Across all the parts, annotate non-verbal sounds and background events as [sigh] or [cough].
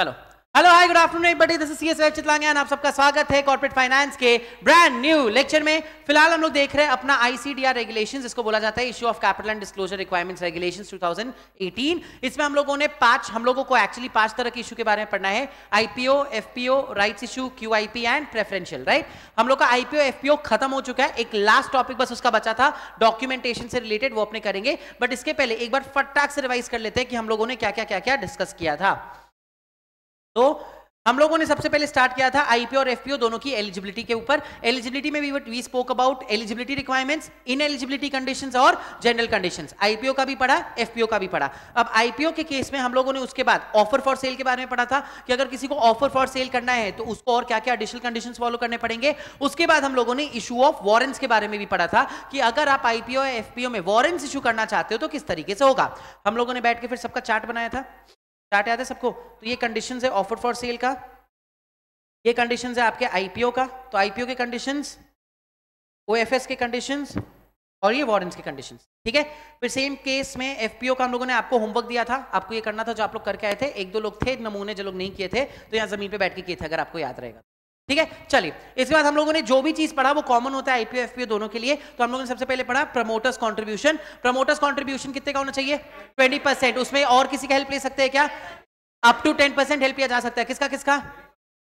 चलो। Hello hi good afternoon everybody this is CS Chitlangan आप सबका स्वागत है कॉर्पोरेट फाइनेंस के ब्रांड न्यू लेक्चर में। फ़िलहाल हम लोग देख रहे हैं अपना आईसीडीआर रेगुलेशंस इसको बोला जाता है issue of capital and disclosure requirements regulations 2018 इसमें हम लोगों ने पाँच, हम लोगों को एक्चुअली पाँच तरह के इशू के बारे में पढ़ना है। IPO FPO rights issue QIP and preferential right हम लोग का आईपीओ एफपीओ खत्म हो चुका है। एक लास्ट टॉपिक बस उसका बचा था डॉक्यूमेंटेशन से रिलेटेड वो अपने करेंगे। बट इसके पहले एक बार फटाक से रिवाइज कर लेते हैं कि हम लोगों ने क्या क्या क्या क्या डिस्कस किया था। तो हम लोगों ने सबसे पहले स्टार्ट किया था आईपीओ और एफपीओ दोनों की एलिजिबिलिटी के ऊपर। एलिजिबिलिटी में we we spoke about eligibility requirements in eligibility conditions और जनरल कंडीशंस आईपीओ का भी पढ़ा एफपीओ का भी पढ़ा। अब आईपीओ के केस में हम लोगों ने उसके बाद ऑफ़र फॉर सेल के बारे में पढ़ा था कि अगर किसी को ऑफ़र फॉर सेल करना है तो उसको और क्या क्या एडिशनल कंडीशन फॉलो करने पड़ेंगे। उसके बाद हम लोगों ने इशू ऑफ़ वॉरेंट्स के बारे में भी पढ़ा था कि अगर आप आईपीओ या एफपीओ में वॉरेंट्स इशू करना चाहते हो तो किस तरीके से होगा। हम लोगों ने बैठ के फिर सबका चार्ट बनाया था। चार्ट याद है सबको? तो ये कंडीशन है ऑफ़र फॉर सेल का। ये कंडीशन है आपके आईपीओ का। तो आईपीओ के कंडीशन ओ एफ़ एस के कंडीशन और ये वारंट्स के कंडीशन ठीक है? फिर सेम केस में एफपीओ का हम लोगों ने आपको होमवर्क दिया था। आपको ये करना था जो आप लोग करके आए थे। एक दो लोग थे, नमूने जो लोग नहीं किए थे तो यहाँ ज़मीन पे बैठ के किए थे, अगर आपको याद रहेगा। ठीक है? चलिए इसके बाद हम लोगों ने जो भी चीज़ पढ़ा वो कॉमन होता है आईपीओ एफपीओ दोनों के लिए। तो हम लोगों ने सबसे पहले पढ़ा प्रमोटर्स कंट्रीब्यूशन प्रमोटर्स कंट्रीब्यूशन कितने का होना चाहिए? ट्वेंटी परसेंट उसमें और किसी का हेल्प ले सकते हैं क्या? Up to ten percent help किया जा सकता है। किसका किसका?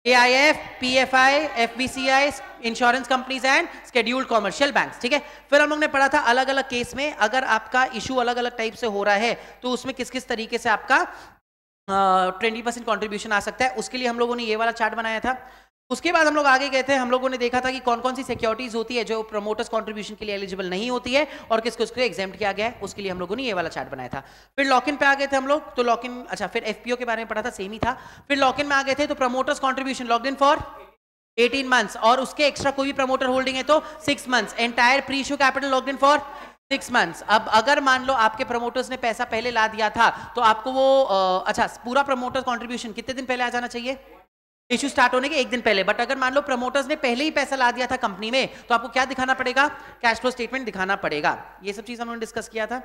AIF, PFI, FBCI, insurance companies and scheduled commercial banks ठीक है? फिर हम लोग ने पढ़ा था अलग अलग केस में अगर आपका इशू अलग अलग टाइप से हो रहा है तो उसमें किस किस तरीके से आपका ट्वेंटी परसेंट कॉन्ट्रीब्यूशन आ सकता है। उसके लिए हम लोगों ने ये वाला चार्ट बनाया था। उसके बाद हम लोग आगे गए थे, हम लोगों ने देखा था कि कौन कौन सी सिक्योरिटीज होती है जो प्रमोटर्स कंट्रीब्यूशन के लिए एलिजिबल नहीं होती है और किसको, उसको एग्ज़ाम किया गया है, उसके लिए हम लोगों ने ये वाला चार्ट बनाया था। फिर लॉकिन पे आ गए थे हम लोग तो लॉकिन अच्छा फिर एफपीओ के बारे में पढ़ा था सेम ही था। फिर लॉकिन में आ गए थे तो promoters contribution lock in for 18 months और उसके एक्स्ट्रा कोई भी प्रमोटर होल्डिंग है तो six months entire pre issue capital lock in for six months अब अगर मान लो आपके प्रमोटर्स ने पैसा पहले ला दिया था तो आपको वो अच्छा पूरा प्रमोटर कॉन्ट्रीब्यूशन कितने दिन पहले आ जाना चाहिए? इशू स्टार्ट होने के एक दिन पहले बट अगर मान लो प्रमोटर्स ने पहले ही पैसा ला दिया था कंपनी में तो आपको क्या दिखाना पड़ेगा? कैश फ्लो स्टेटमेंट दिखाना पड़ेगा। ये सब चीज़ हम लोगों ने डिस्कस किया था।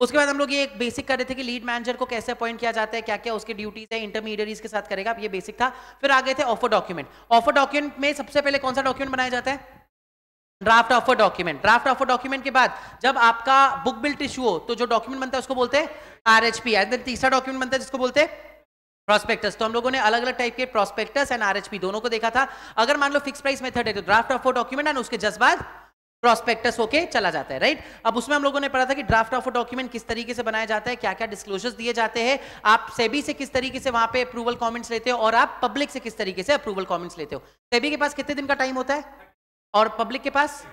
उसके बाद हम लोग ये एक बेसिक कर रहे थे कि लीड मैनेजर को कैसे अपॉइंट किया जाता है क्या क्या उसकी ड्यूटीज़ है इंटरमीडियरीज के साथ करेगा, ये बेसिक था। फिर आ गए थे ऑफ़र डॉक्यूमेंट ऑफ़र डॉक्यूमेंट में सबसे पहले कौन सा डॉक्यूमेंट बनाया जाता है? Draft offer document draft offer document के बाद जब आपका बुक बिल्ट इशू हो तो जो डॉक्यूमेंट बनता है उसको बोलते हैं आर आरएचपी तीसरा डॉक्यूमेंट बनता है जिसको बोलते हैं प्रोस्पेक्टस तो हम लोगों ने अलग अलग टाइप के प्रोस्पेक्टस एंड आरएचपी दोनों को देखा था। अगर मान लो फिक्स प्राइस मेथड है तो ड्राफ्ट ऑफ़ डॉक्यूमेंट एंड उसके जस्ट बाद प्रोस्पेक्टस होके चला जाता है राइट अब उसमें हम लोगों ने पढ़ा था कि ड्राफ्ट ऑफ़ डॉक्यूमेंट किस तरीके से बनाया जाता है क्या क्या डिस्क्लोजर्स दिए जाते हैं, आप सेबी से किस तरीके से वहाँ पे अप्रूवल कमेंट्स लेते हो और आप पब्लिक से किस तरीके से अप्रूवल कमेंट्स लेते हो। सेबी के पास कितने दिन का टाइम होता है? और पब्लिक के पास?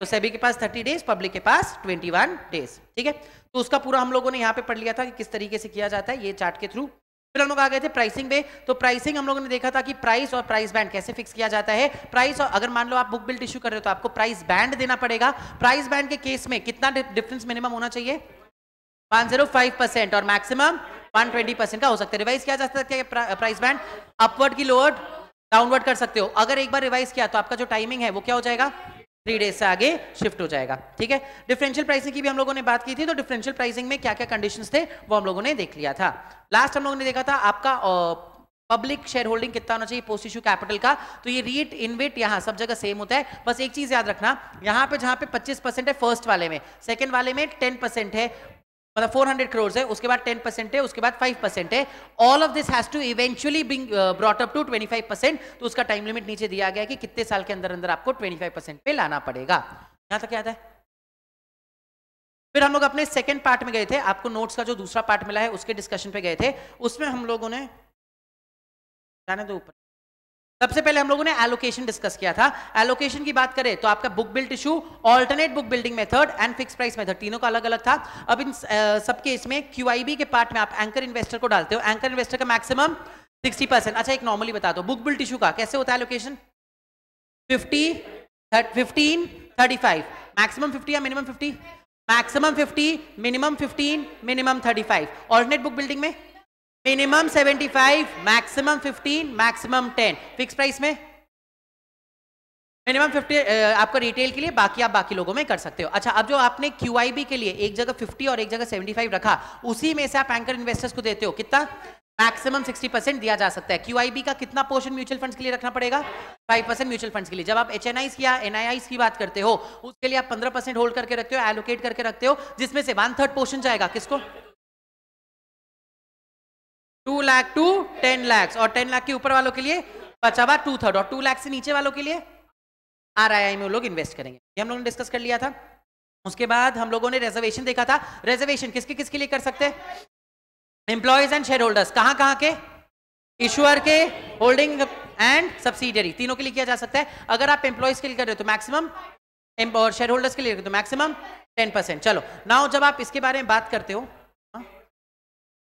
तो सेबी के पास 30 डेज़ पब्लिक के पास 21 डेज़ ठीक है? तो उसका पूरा हम लोगों ने यहाँ पे पढ़ लिया था कि किस तरीके से किया जाता है, ये चार्ट के थ्रू फिर हम लोग आ गए थे प्राइसिंग पे। तो प्राइसिंग हम लोगों ने देखा था कि प्राइस और प्राइस बैंड कैसे फिक्स किया जाता है। प्राइस और अगर मान लो आप बुक बिल्ट इशू कर रहे हो तो आपको प्राइस बैंड देना पड़ेगा। प्राइस बैंड के केस में कितना डिफरेंस मिनिमम होना चाहिए? 505 परसेंट और मैक्सिमम 120 परसेंट का हो सकता है। रिवाइज किया जा सकता है प्राइस बैंड अपवर्ड की लोअर डाउनवर्ड कर सकते हो। अगर एक बार रिवाइज किया तो आपका जो टाइमिंग है वो क्या हो जाएगा? थ्री डेज़ से आगे शिफ्ट हो जाएगा, ठीक है? डिफरेंशियल प्राइसिंग की भी हम लोगों ने बात की थी तो डिफरेंशियल प्राइसिंग में क्या क्या कंडीशंस थे, वो हम लोगों ने देख लिया था। लास्ट हम लोगों ने देखा था आपका पब्लिक शेयर होल्डिंग कितना होना चाहिए पोस्ट इश्यू कैपिटल का। तो ये रीट इनवेट यहाँ सब जगह सेम होता है। बस एक चीज़ याद रखना, यहाँ पे जहाँ पे 25 परसेंट है फ़र्स्ट वाले में सेकंड वाले में 10 परसेंट है। मतलब 400 करोड़ है, उसके बाद 10 परसेंट है, उसके बाद 5 परसेंट है। All of this has to eventually being brought up to 25 percent तो उसका टाइम लिमिट नीचे दिया गया कि कितने साल के अंदर अंदर आपको 25 परसेंट पे लाना पड़ेगा। यहाँ तक याद है? फिर हम लोग अपने सेकेंड पार्ट में गए थे। आपको नोट्स का जो दूसरा पार्ट मिला है, उसके डिस्कशन पे गए थे। उसमें हम लोगों ने जाने दो ऊपर। सबसे पहले हम लोगों ने एलोकेशन डिस्कस किया था। एलोकेशन की बात करें तो आपका book build issue alternate book building method and fix price method तीनों का अलग अलग था। अब इन सबके इसमें क्यूआईबी के पार्ट में आप एंकर इन्वेस्टर को डालते हो। एंकर इन्वेस्टर का मैक्सिमम 60 परसेंट अच्छा एक नॉर्मली बता दो। बुक बिल्ड इशू का कैसे होता है एलोकेशन 50 15 35 मैक्सिमम 50 या minimum 50 maximum 50 minimum 15 minimum 35 alternate book building में? Minimum 75 maximum 15 maximum 10 fix price में? मिनिमम 50 आपका रिटेल के लिए बाकी आप बाकी लोगों में कर सकते हो। अच्छा अब जो आपने क्यूआईबी के लिए एक जगह 50 और एक जगह 75 रखा, उसी में से आप एंकर इन्वेस्टर्स को देते हो। कितना? मैक्सिमम 60 परसेंट दिया जा सकता है। क्यूआईबी का कितना पोर्शन म्यूचुअल फंड्स के लिए रखना पड़ेगा? 5 परसेंट म्यूचुअल फंड्स के लिए। जब आप एच या एन की बात करते हो, उसके लिए आप 15 परसेंट होल्ड करके रखते हो एलोकेट करके रखते हो, जिसमें से वन थर्ड पोर्शन जाएगा। किसको? Two lakh to, ten lakhs और टेन लाख के ऊपर वालों के लिए बचा हुआ टू थर्ड और टू लाख से नीचे वालों के लिए आर आई आई में लोग इन्वेस्ट करेंगे। ये हम लोगों ने डिस्कस कर लिया था। उसके बाद हम लोगों ने रिजर्वेशन देखा था। रिजर्वेशन किसके किसके लिए कर सकते? हैं एम्प्लॉयज़ एंड शेयर होल्डर्स कहाँ कहाँ के? इशुअर के होल्डिंग एंड सब्सिडियरी तीनों के लिए किया जा सकता है। अगर आप एम्प्लॉयज़ के लिए कर रहे हो तो मैक्सिमम और शेयर होल्डर्स के लिए तो मैक्सिमम टेन परसेंट चलो नाउ जब आप इसके बारे में बात करते हो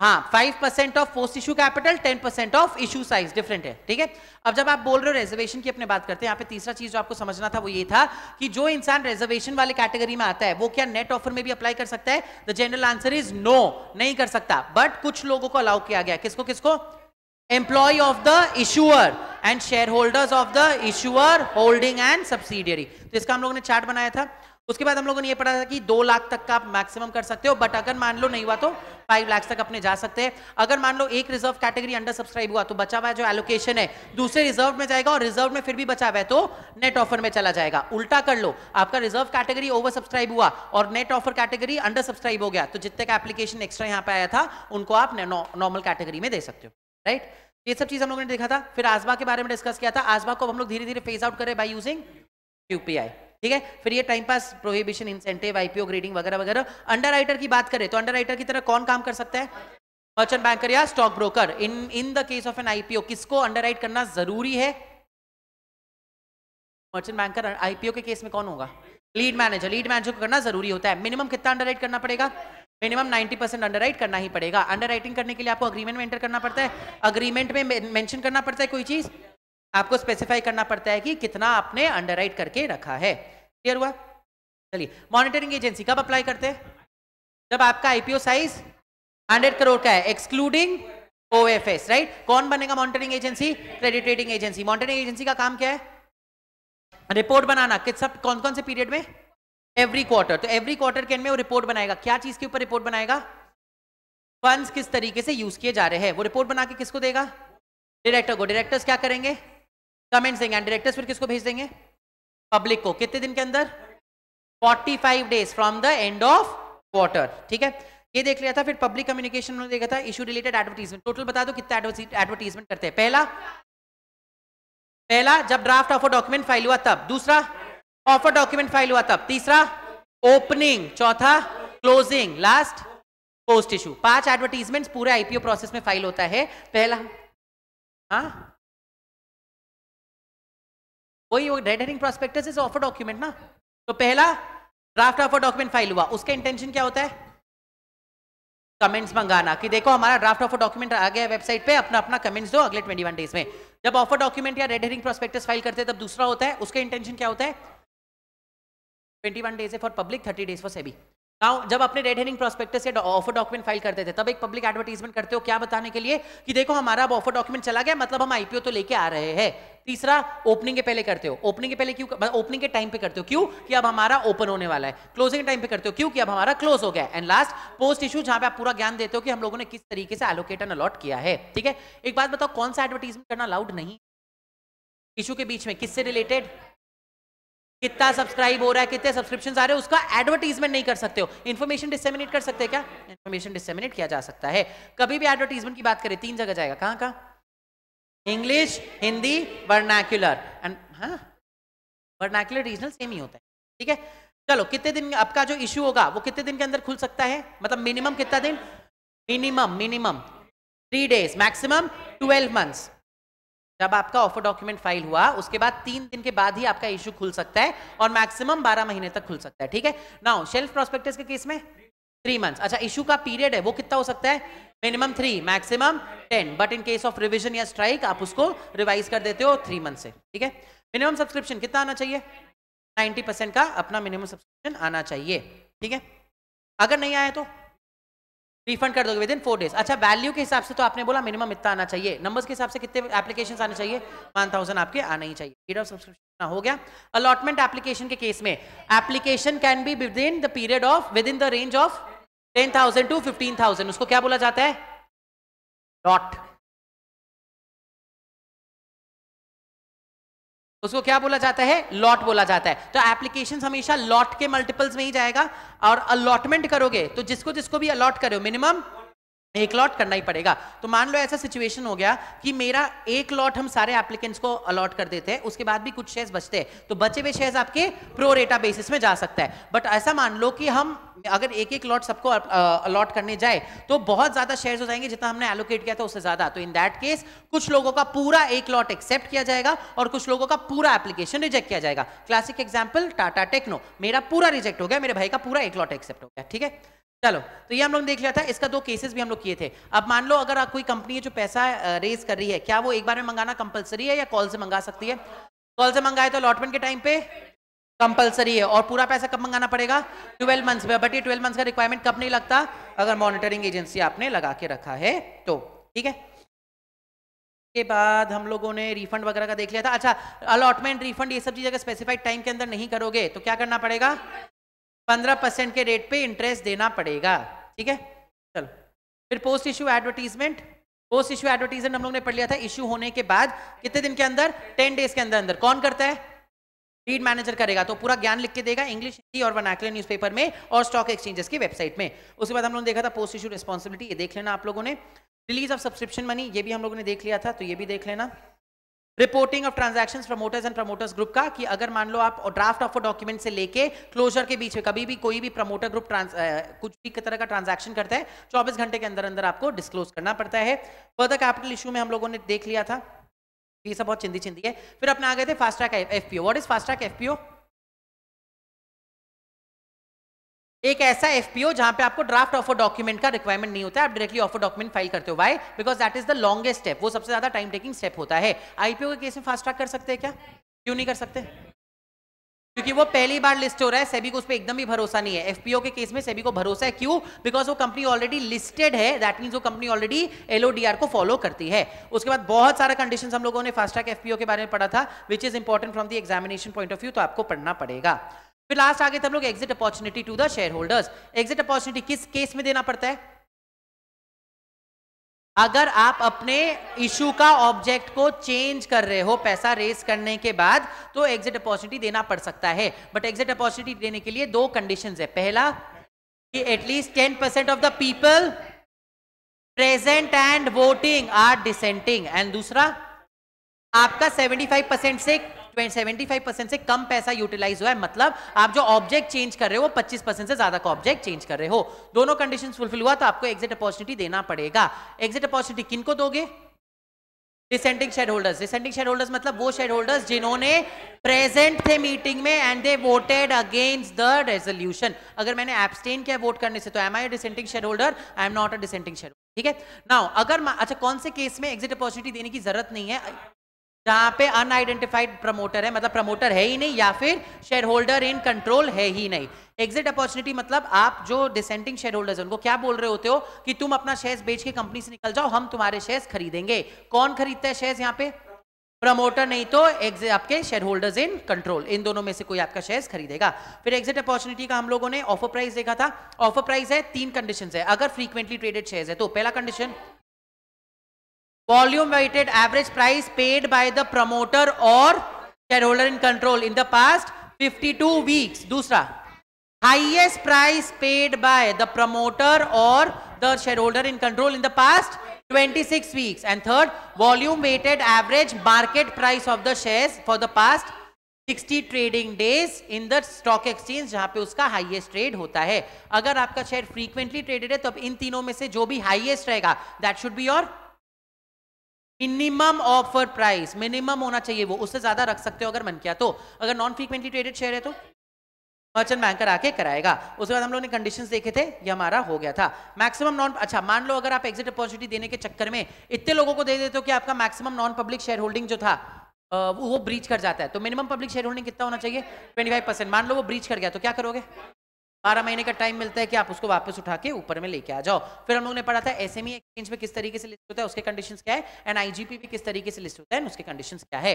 हाँ five percent of post issue capital ten percent of issue size different है, ठीक है? अब जब आप बोल रहे हो रिजर्वेशन की अपने बात करते हैं, यहाँ पे तीसरा चीज़ जो आपको समझना था वो ये था कि जो इंसान रिजर्वेशन वाले कैटेगरी में आता है, वो क्या नेट ऑफ़र में भी अप्लाई कर सकता है? The general answer is no नहीं कर सकता। बट कुछ लोगों को अलाउ किया गया। किसको किसको? Employ of the issuer and shareholders of the issuer holding and subsidiary तो इसका हम लोगों ने चार्ट बनाया था। उसके बाद हम लोगों ने ये पढ़ा था कि दो लाख तक का आप मैक्सिमम कर सकते हो बट अगर मान लो नहीं हुआ तो फाइव लाख तक अपने जा सकते हैं। अगर मान लो एक रिज़र्व कैटेगरी अंडर सब्सक्राइब हुआ तो बचा हुआ जो एलोकेशन है, दूसरे रिज़र्व में जाएगा और रिज़र्व में फिर भी बचा हुआ है तो नेट ऑफ़र में चला जाएगा। उल्टा कर लो, आपका रिज़र्व कैटेगरी ओवर सब्सक्राइब हुआ और net offer category under subscribe हो गया तो जितने का एप्लीकेशन एक्स्ट्रा यहाँ पे आया था, उनको आप नॉर्मल कैटेगरी में दे सकते हो राइट ये सब चीज़ हम लोगों ने देखा था। फिर आजबा के बारे में डिस्कस किया था। आजबा को हम लोग धीरे धीरे फ़ेज़ आउट करें बाय यूजिंग यूपीआई ठीक है? फिर ये time pass prohibition incentive IPO grading वगैरह वगैरह। अंडर की बात करें तो अंडर की तरह कौन काम कर सकता है? मर्चेंट बैंकर या stock broker in in the case of an IPO किसको अंडर करना ज़रूरी है? मर्चेंट बैंकर आईपीओ के केस में कौन होगा? लीड मैनेजर लीड मैनेजर को करना ज़रूरी होता है। मिनिमम कितना अंडर करना पड़ेगा? मिनिमम 90 परसेंट अंडर करना ही पड़ेगा। अंडर करने के लिए आपको अग्रीमेंट में एंटर करना पड़ता है। अग्रीमेंट में मेंशन करना पड़ता है कोई चीज़। आपको स्पेसिफाई करना पड़ता है कि कितना आपने अंडर करके रखा है। क्लियर हुआ? चलिए मॉनिटरिंग एजेंसी कब अप्लाई करते हैं? जब आपका आईपीओ साइज़ 100 करोड़ का है एक्सक्लूडिंग ओएफएस राइट कौन बनेगा monitoring agency credit rating agency monitoring agency का काम क्या है? रिपोर्ट बनाना. किस सब कौन कौन से पीरियड में? एवरी क्वार्टर तो एवरी क्वार्टर के एंड में वो रिपोर्ट बनाएगा. क्या चीज़ के ऊपर रिपोर्ट बनाएगा? फंड्स किस तरीके से यूज़ किए जा रहे हैं? वो रिपोर्ट बना के किसको देगा? डायरेक्टर को. डायरेक्टर्स क्या करेंगे? कमेंट्स देंगे. एंड डायरेक्टर्स फिर किसको भेज देंगे? पब्लिक को, कितने दिन के अंदर? 45 days from the end of quarter ठीक है? ये देख लिया था, फिर पब्लिक कम्युनिकेशन में देखा था इशू रिलेटेड एडवर्टीजमेंट टोटल बता दो कितना एडवर्टीजमेंट करते हैं। पहला पहला, जब ड्राफ्ट ऑफ़ डॉक्यूमेंट फ़ाइल हुआ तब। दूसरा ऑफ़र डॉक्यूमेंट फ़ाइल हुआ तब। तीसरा ओपनिंग चौथा क्लोजिंग लास्ट पोस्ट इशू पाँच एडवर्टीजमेंट पूरे आईपीओ प्रोसेस में फ़ाइल होता है। पहला हाँ? वही वो red herring prospectus is offer document ना। तो पहला ड्राफ्ट ऑफ़र डॉक्यूमेंट फ़ाइल हुआ। उसका इंटेंशन क्या होता है? कमेंट्स मंगाना कि देखो हमारा ड्राफ्ट ऑफ़र डॉक्यूमेंट आ गया वेबसाइट पे अपना अपना कमेंट्स दो अगले 21 डेज़ में। जब ऑफ़र डॉक्यूमेंट या रेड हेरिंग प्रोस्पेक्टस फ़ाइल करते हैं, तब दूसरा होता है। उसका इंटेंशन क्या होता है? 21 days for public 30 days for SEBI now जब अपने रेड हेरिंग प्रोस्पेक्टस या ऑफ़र डॉक्यूमेंट फ़ाइल करते थे, तब एक पब्लिक एडवर्टीजमेंट करते हो क्या बताने के लिए? कि देखो, हमारा अब ऑफ़र डॉक्यूमेंट चला गया मतलब हम आईपीओ तो लेके आ रहे हैं। तीसरा ओपनिंग के पहले करते हो। ओपनिंग के पहले क्यों ओपनिंग के टाइम पे करते हो? क्यों? कि अब हमारा ओपन होने वाला है। क्लोजिंग टाइम पे करते हो। क्यों? कि अब हमारा क्लोज हो गया। एंड लास्ट पोस्ट इशू जहाँ पे आप पूरा ज्ञान देते हो कि हम लोगों ने किस तरीके से एलोकेट अलॉट किया है। ठीक है? एक बात बताओ, कौन सा एडवर्टीजमेंट करना अलाउड नहीं? इशू के बीच में किससे रिलेटेड कितना सब्सक्राइब हो रहा है, कितने सब्सक्रिप्शन आ रहे हैं, उसका एडवर्टीजमेंट नहीं कर सकते हो। इन्फॉर्मेशन डिसेमिनेट कर सकते हैं क्या? इन्फॉर्मेशन डिसेमिनेट किया जा सकता है। कभी भी एडवर्टीजमेंट की बात करें, तीन जगह जाएगा। कहाँ कहाँ? इंग्लिश हिंदी वर्नाक्यूलर एंड हाँ? वर्नाक्यूलर रीजनल सेम ही होता है। ठीक है? चलो, कितने दिन आपका जो इश्यू होगा, वो कितने दिन के अंदर खुल सकता है? मतलब मिनिमम कितना दिन? Minimum minimum three days maximum twelve months जब आपका ऑफ़र डॉक्यूमेंट फ़ाइल हुआ, उसके बाद तीन दिन के बाद ही आपका इश्यू खुल सकता है और मैक्सिमम बारह महीने तक खुल सकता है, ठीक है? नाउ शेल्फ प्रोस्पेक्टस के केस में थ्री मंथ्स अच्छा इशू का पीरियड है, वो कितना हो सकता है? Minimum three maximum ten but in case of revision या स्ट्राइक आप उसको रिवाइज कर देते हो थ्री मंथ से, ठीक है? मिनिमम सब्सक्रिप्शन कितना आना चाहिए? नाइन्टी परसेंट का अपना मिनिमम सब्सक्रिप्शन आना चाहिए, ठीक है? अगर नहीं आया तो? रिफंड कर दोगे विद इन फोर डेज़ अच्छा वैल्यू के हिसाब से तो आपने बोला मिनिमम इतना आना चाहिए। नंबर्स के हिसाब से कितने एप्लीकेशन आने चाहिए? वन थाउज़ेंड आपके आना ही चाहिए। ऑफ़ सब्सक्रिप्शन हो गया। अलॉटमेंट एप्लीकेशन के केस में application can be within the period of within the range of ten thousand to fifteen thousand उसको क्या बोला जाता है? लॉट उसको क्या बोला जाता है? लॉट बोला जाता है। तो एप्लीकेशन हमेशा लॉट के मल्टीपल्स में ही जाएगा और अलॉटमेंट करोगे तो जिसको जिसको भी अलॉट करो मिनिमम एक लॉट करना ही पड़ेगा। तो मान लो ऐसा सिचुएशन हो गया कि मेरा एक लॉट हम सारे एप्लीकेंट्स को अलॉट कर देते हैं, उसके बाद भी कुछ शेयर्स बचते हैं तो बचे हुए शेयर्स आपके प्रो रेटा बेसिस में जा सकता है। बट ऐसा मान लो कि हम, अगर एक एक लॉट सबको अलॉट करने जाए तो बहुत ज़्यादा शेयर्स हो जाएँगे जितना हमने एलोकेट किया था, उससे ज़्यादा। तो इन दैट केस कुछ लोगों का पूरा एक लॉट एक्सेप्ट किया जाएगा और कुछ लोगों का पूरा एप्लीकेशन रिजेक्ट किया जाएगा। क्लासिक एग्ज़ाम्पल टाटा टेक्नो मेरा पूरा रिजेक्ट हो गया, मेरे भाई का पूरा एक लॉट एक्सेप्ट हो गया, ठीक है? चलो तो ये हम लोग देख लिया था, इसका दो केसेस भी हम लोग किए थे। अब मान लो, अगर कोई कंपनी है जो पैसा रेज कर रही है, क्या वो एक बार में मंगाना कंपलसरी है या कॉल से मंगा सकती है? कॉल से मंगाए तो अलॉटमेंट के टाइम पे कंपलसरी है, और पूरा पैसा कब मंगाना पड़ेगा? ट्वेल्व मंथ्स में बट ये ट्वेल्व मंथ्स का रिक्वायरमेंट कब नहीं लगता? अगर मॉनिटरिंग एजेंसी आपने लगा के रखा है तो ठीक है? के बाद हम लोगों ने रिफंड वगैरह का देख लिया था। अच्छा अलॉटमेंट रिफंड ये सब चीज़ अगर स्पेसिफाइड टाइम के अंदर नहीं करोगे तो क्या करना पड़ेगा? पंद्रह परसेंट के रेट पे इंटरेस्ट देना पड़ेगा। ठीक है? चलो। फिर post issue advertisement post issue advertisement हम लोग ने पढ़ लिया था इश्यू होने के बाद कितने दिन के अंदर? टेन डेज़ के अंदर अंदर। कौन करता है? लीड मैनेजर करेगा तो पूरा ज्ञान लिख के देगा इंग्लिश हिंदी और वनाकुलर न्यूज़पेपर में और स्टॉक एक्सचेंजेस की वेबसाइट में। उसके बाद हम लोगों ने देखा था पोस्ट इशू रिस्पॉन्सिबिलिटी ये देख लेना आप लोगों ने। रिलीज़ ऑफ़ सब्सक्रिप्शन मनी ये भी हम लोगों ने देख लिया था तो ये भी देख लेना। Reporting of transaction promoters and promoters group का कि अगर मान लो आप ड्राफ्ट ऑफ़ डॉक्यूमेंट से लेके क्लोजर के बीच में कभी भी कोई भी प्रमोटर ग्रुप ट्रांस कुछ भी तरह का ट्रांजेक्शन करता है 24 घंटे के अंदर अंदर आपको डिस्क्लोज करना पड़ता है। फर्दर कैपिटल इशू में हम लोगों ने देख लिया था। ये सब बहुत चिंदी चिंदी है। फिर अपने आ गए थे fast track FPO what is fast track FPO एक ऐसा एफपीओ जहाँ पे आपको ड्राफ्ट ऑफ़र डॉक्यूमेंट का रिक्वायरमेंट नहीं होता है, आप डायरेक्टली ऑफ़र डॉक्यूमेंट फ़ाइल करते हो। Why because that is the longest step वो सबसे ज़्यादा टाइम टेकिंग स्टेप होता है। आईपीओ के केस में फास्ट ट्रैक कर सकते हैं क्या? क्यों नहीं कर सकते? क्योंकि वो पहली बार लिस्ट हो रहा है, सेबी को उस पर एकदम भी भरोसा नहीं है। एफपीओ के केस में सेबी को भरोसा है। क्यों? बिकॉज़ वो कंपनी ऑलरेडी लिस्टेड है। दैट मीन वो कंपनी ऑलरेडी एलओडीआर को फॉलो करती है। उसके बाद बहुत सारा कंडीशन हम लोगों ने फास्ट ट्रैक एफपीओ के बारे में पढ़ा था which is important from the examination point of view तो आपको पढ़ना पड़ेगा। फिर लास्ट आगे थे हम लोग exit opportunity to the share holders exit opportunity किस केस में देना पड़ता है? अगर आप अपने इशू का ऑब्जेक्ट को चेंज कर रहे हो, पैसा रेस करने के बाद तो एग्जिट अपॉर्चुनिटी देना पड़ सकता है. बट एग्जिट अपॉर्चुनिटी देने के लिए दो कंडीशंस है. पहला, कि at least ten percent of the people present and voting are dissenting and दूसरा, आपका 75 परसेंट से सेवेंटी फाइव परसेंट से कम पैसा यूटिलाइज हुआ है। मतलब आप जो ऑब्जेक्ट चेंज कर रहे हो, वो पच्चीस परसेंट से ज़्यादा का ऑब्जेक्ट चेंज कर रहे हो। दोनों कंडीशन फुलफिल हुआ तो आपको एग्जिट अपॉर्चुनिटी देना पड़ेगा। एग्जिट अपॉर्चुनिटी किनको दोगे? Dissenting share holders dissenting share holders मतलब वो शेयर होल्डर्स जिन्होंने प्रेजेंट थे मीटिंग में and they voted against the resolution अगर मैंने एब्सटेन किया वोट करने से तो am I dissenting share holder I am not a dissenting share ठीक है? नाउ अगर अच्छा कौन से केस में एग्जिट अपॉर्चुनिटी देने की ज़रूरत नहीं है? जहाँ पे अनआइडेंटिफाइड प्रमोटर है मतलब प्रमोटर है ही नहीं, या फिर शेयर होल्डर इन कंट्रोल है ही नहीं। एग्जिट अपॉर्चुनिटी मतलब आप जो डिसेंटिंग शेयर होल्डर्स उनको क्या बोल रहे होते हो कि तुम अपना शेयर बेच के कंपनी से निकल जाओ, हम तुम्हारे शेयर खरीदेंगे। कौन खरीदता है शेयर यहाँ पे? प्रमोटर नहीं तो एग्जिट आपके शेयर होल्डर्स इन कंट्रोल इन दोनों में से कोई आपका शेयर खरीदेगा। फिर एग्जिट अपॉर्चुनिटी का हम लोगों ने ऑफ़र प्राइस देखा था। ऑफ़र प्राइस है, तीन कंडीशन है। अगर फ्रीक्वेंटली ट्रेडेड शेयर है तो पहला condition volume weighted average price paid by the promoter or shareholder in control in the past 52 weeks दूसरा highest price paid by the promoter or the shareholder in control in the past 26 weeks and third volume weighted average market price of the shares for the past 60 trading days in the stock exchange जहाँ पे उसका highest trade होता है अगर आपका share frequently traded है तो अब इन तीनों में से जो भी हाईएस्ट रहेगा that should be your minimum offer price, minimum होना चाहिए वो, उससे ज़्यादा रख सकते हो अगर मन किया तो। अगर नॉन फ्रीक्वेंटली ट्रेडेड शेयर है तो मर्चेंट बैंकर आके कराएगा। उसके बाद हम लोग ने कंडीशंस देखे थे, ये हमारा हो गया था। मैक्सिमम नॉन अच्छा मान लो अगर आप एग्जिट अपॉर्चुनिटी देने के चक्कर में इतने लोगों को दे देते हो कि आपका maximum non public share holding जो था वो ब्रीच कर जाता है। तो मिनिमम पब्लिक शेयर होल्डिंग कितना होना चाहिए? 25 परसेंट मान लो वो ब्रीच कर गया तो क्या करोगे? बारह महीने का टाइम मिलता है कि आप उसको वापस उठा के ऊपर में लेके आ जाओ। फिर हम लोग ने पढ़ा था एसएमई एक्सचेंज में किस तरीके से लिस्ट होता है, उसके कंडीशंस क्या है? एंड आईजीपी भी किस तरीके से लिस्ट होता है उसके कंडीशंस क्या है?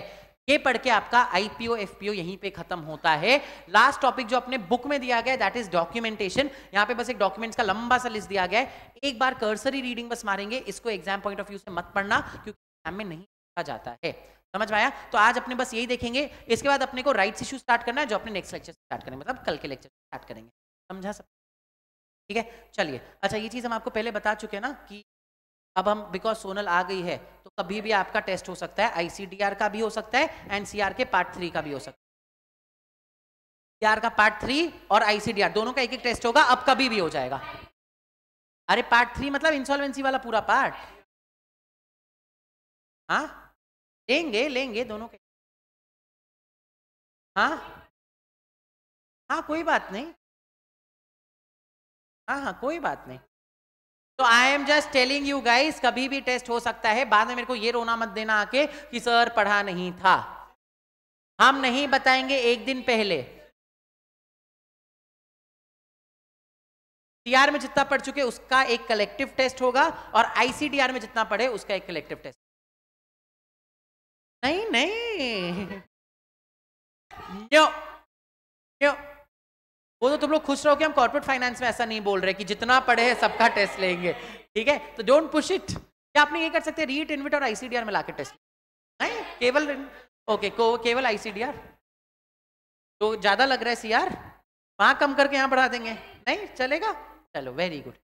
ये पढ़ के आपका आईपीओ एफपीओ यहीं पे खत्म होता है। लास्ट टॉपिक जो अपने बुक में दिया गया दैट इज़ डॉक्यूमेंटेशन यहाँ पे बस एक डॉक्यूमेंट्स का लंबा सा लिस्ट दिया गया है। एक बार कर्सरी रीडिंग बस मारेंगे, इसको एग्ज़ाम पॉइंट ऑफ़ व्यू से मत पढ़ना, क्योंकि एग्ज़ाम में नहीं लिखा जाता है। समझ आया? तो आज अपने बस यही देखेंगे। इसके बाद अपने को राइट्स इशू स्टार्ट करना है, जो अपने नेक्स्ट लेक्चर स्टार्ट करेंगे मतलब कल के लेक्चर स्टार्ट करेंगे। समझा सब ठीक है? चलिए अच्छा ये चीज़ हम आपको पहले बता चुके हैं ना कि अब हम बिकॉज़ सोनल आ गई है तो कभी भी आपका टेस्ट हो सकता है आईसीडीआर का भी हो सकता है एनसीआर के पार्ट थ्री का भी हो सकता है का पार्ट थ्री और आईसीडीआर दोनों का एक एक टेस्ट होगा, अब कभी भी हो जाएगा। अरे पार्ट थ्री मतलब इंसॉल्वेंसी वाला पूरा पार्ट हाँ? लेंगे लेंगे, दोनों के। हाँ? हाँ कोई बात नहीं। हाँ हाँ कोई बात नहीं। तो I am just telling you guys कभी भी टेस्ट हो सकता है बाद में मेरे को ये रोना मत देना आके कि सर पढ़ा नहीं था। हम नहीं बताएँगे एक दिन पहले। टीआर में जितना पढ़ चुके उसका एक कलेक्टिव टेस्ट होगा और आईसीडीआर में जितना पढ़े उसका एक कलेक्टिव टेस्ट नहीं नहीं। [laughs] यो, यो। वो तो तुम लोग खुश रहो कि हम कॉर्पोरेट फाइनेंस में ऐसा नहीं बोल रहे कि जितना पढ़े है, सबका टेस्ट लेंगे। ठीक है? तो डोंट पुश इट क्या आपने ये कर सकते? हैं रीट इनविट और आईसीडीआर में लाके टेस्ट नहीं? केवल ओके को केवल आईसीडीआर तो ज़्यादा लग रहा है सी आर वहाँ कम करके यहाँ बढ़ा देंगे। नहीं? चलेगा? चलो very good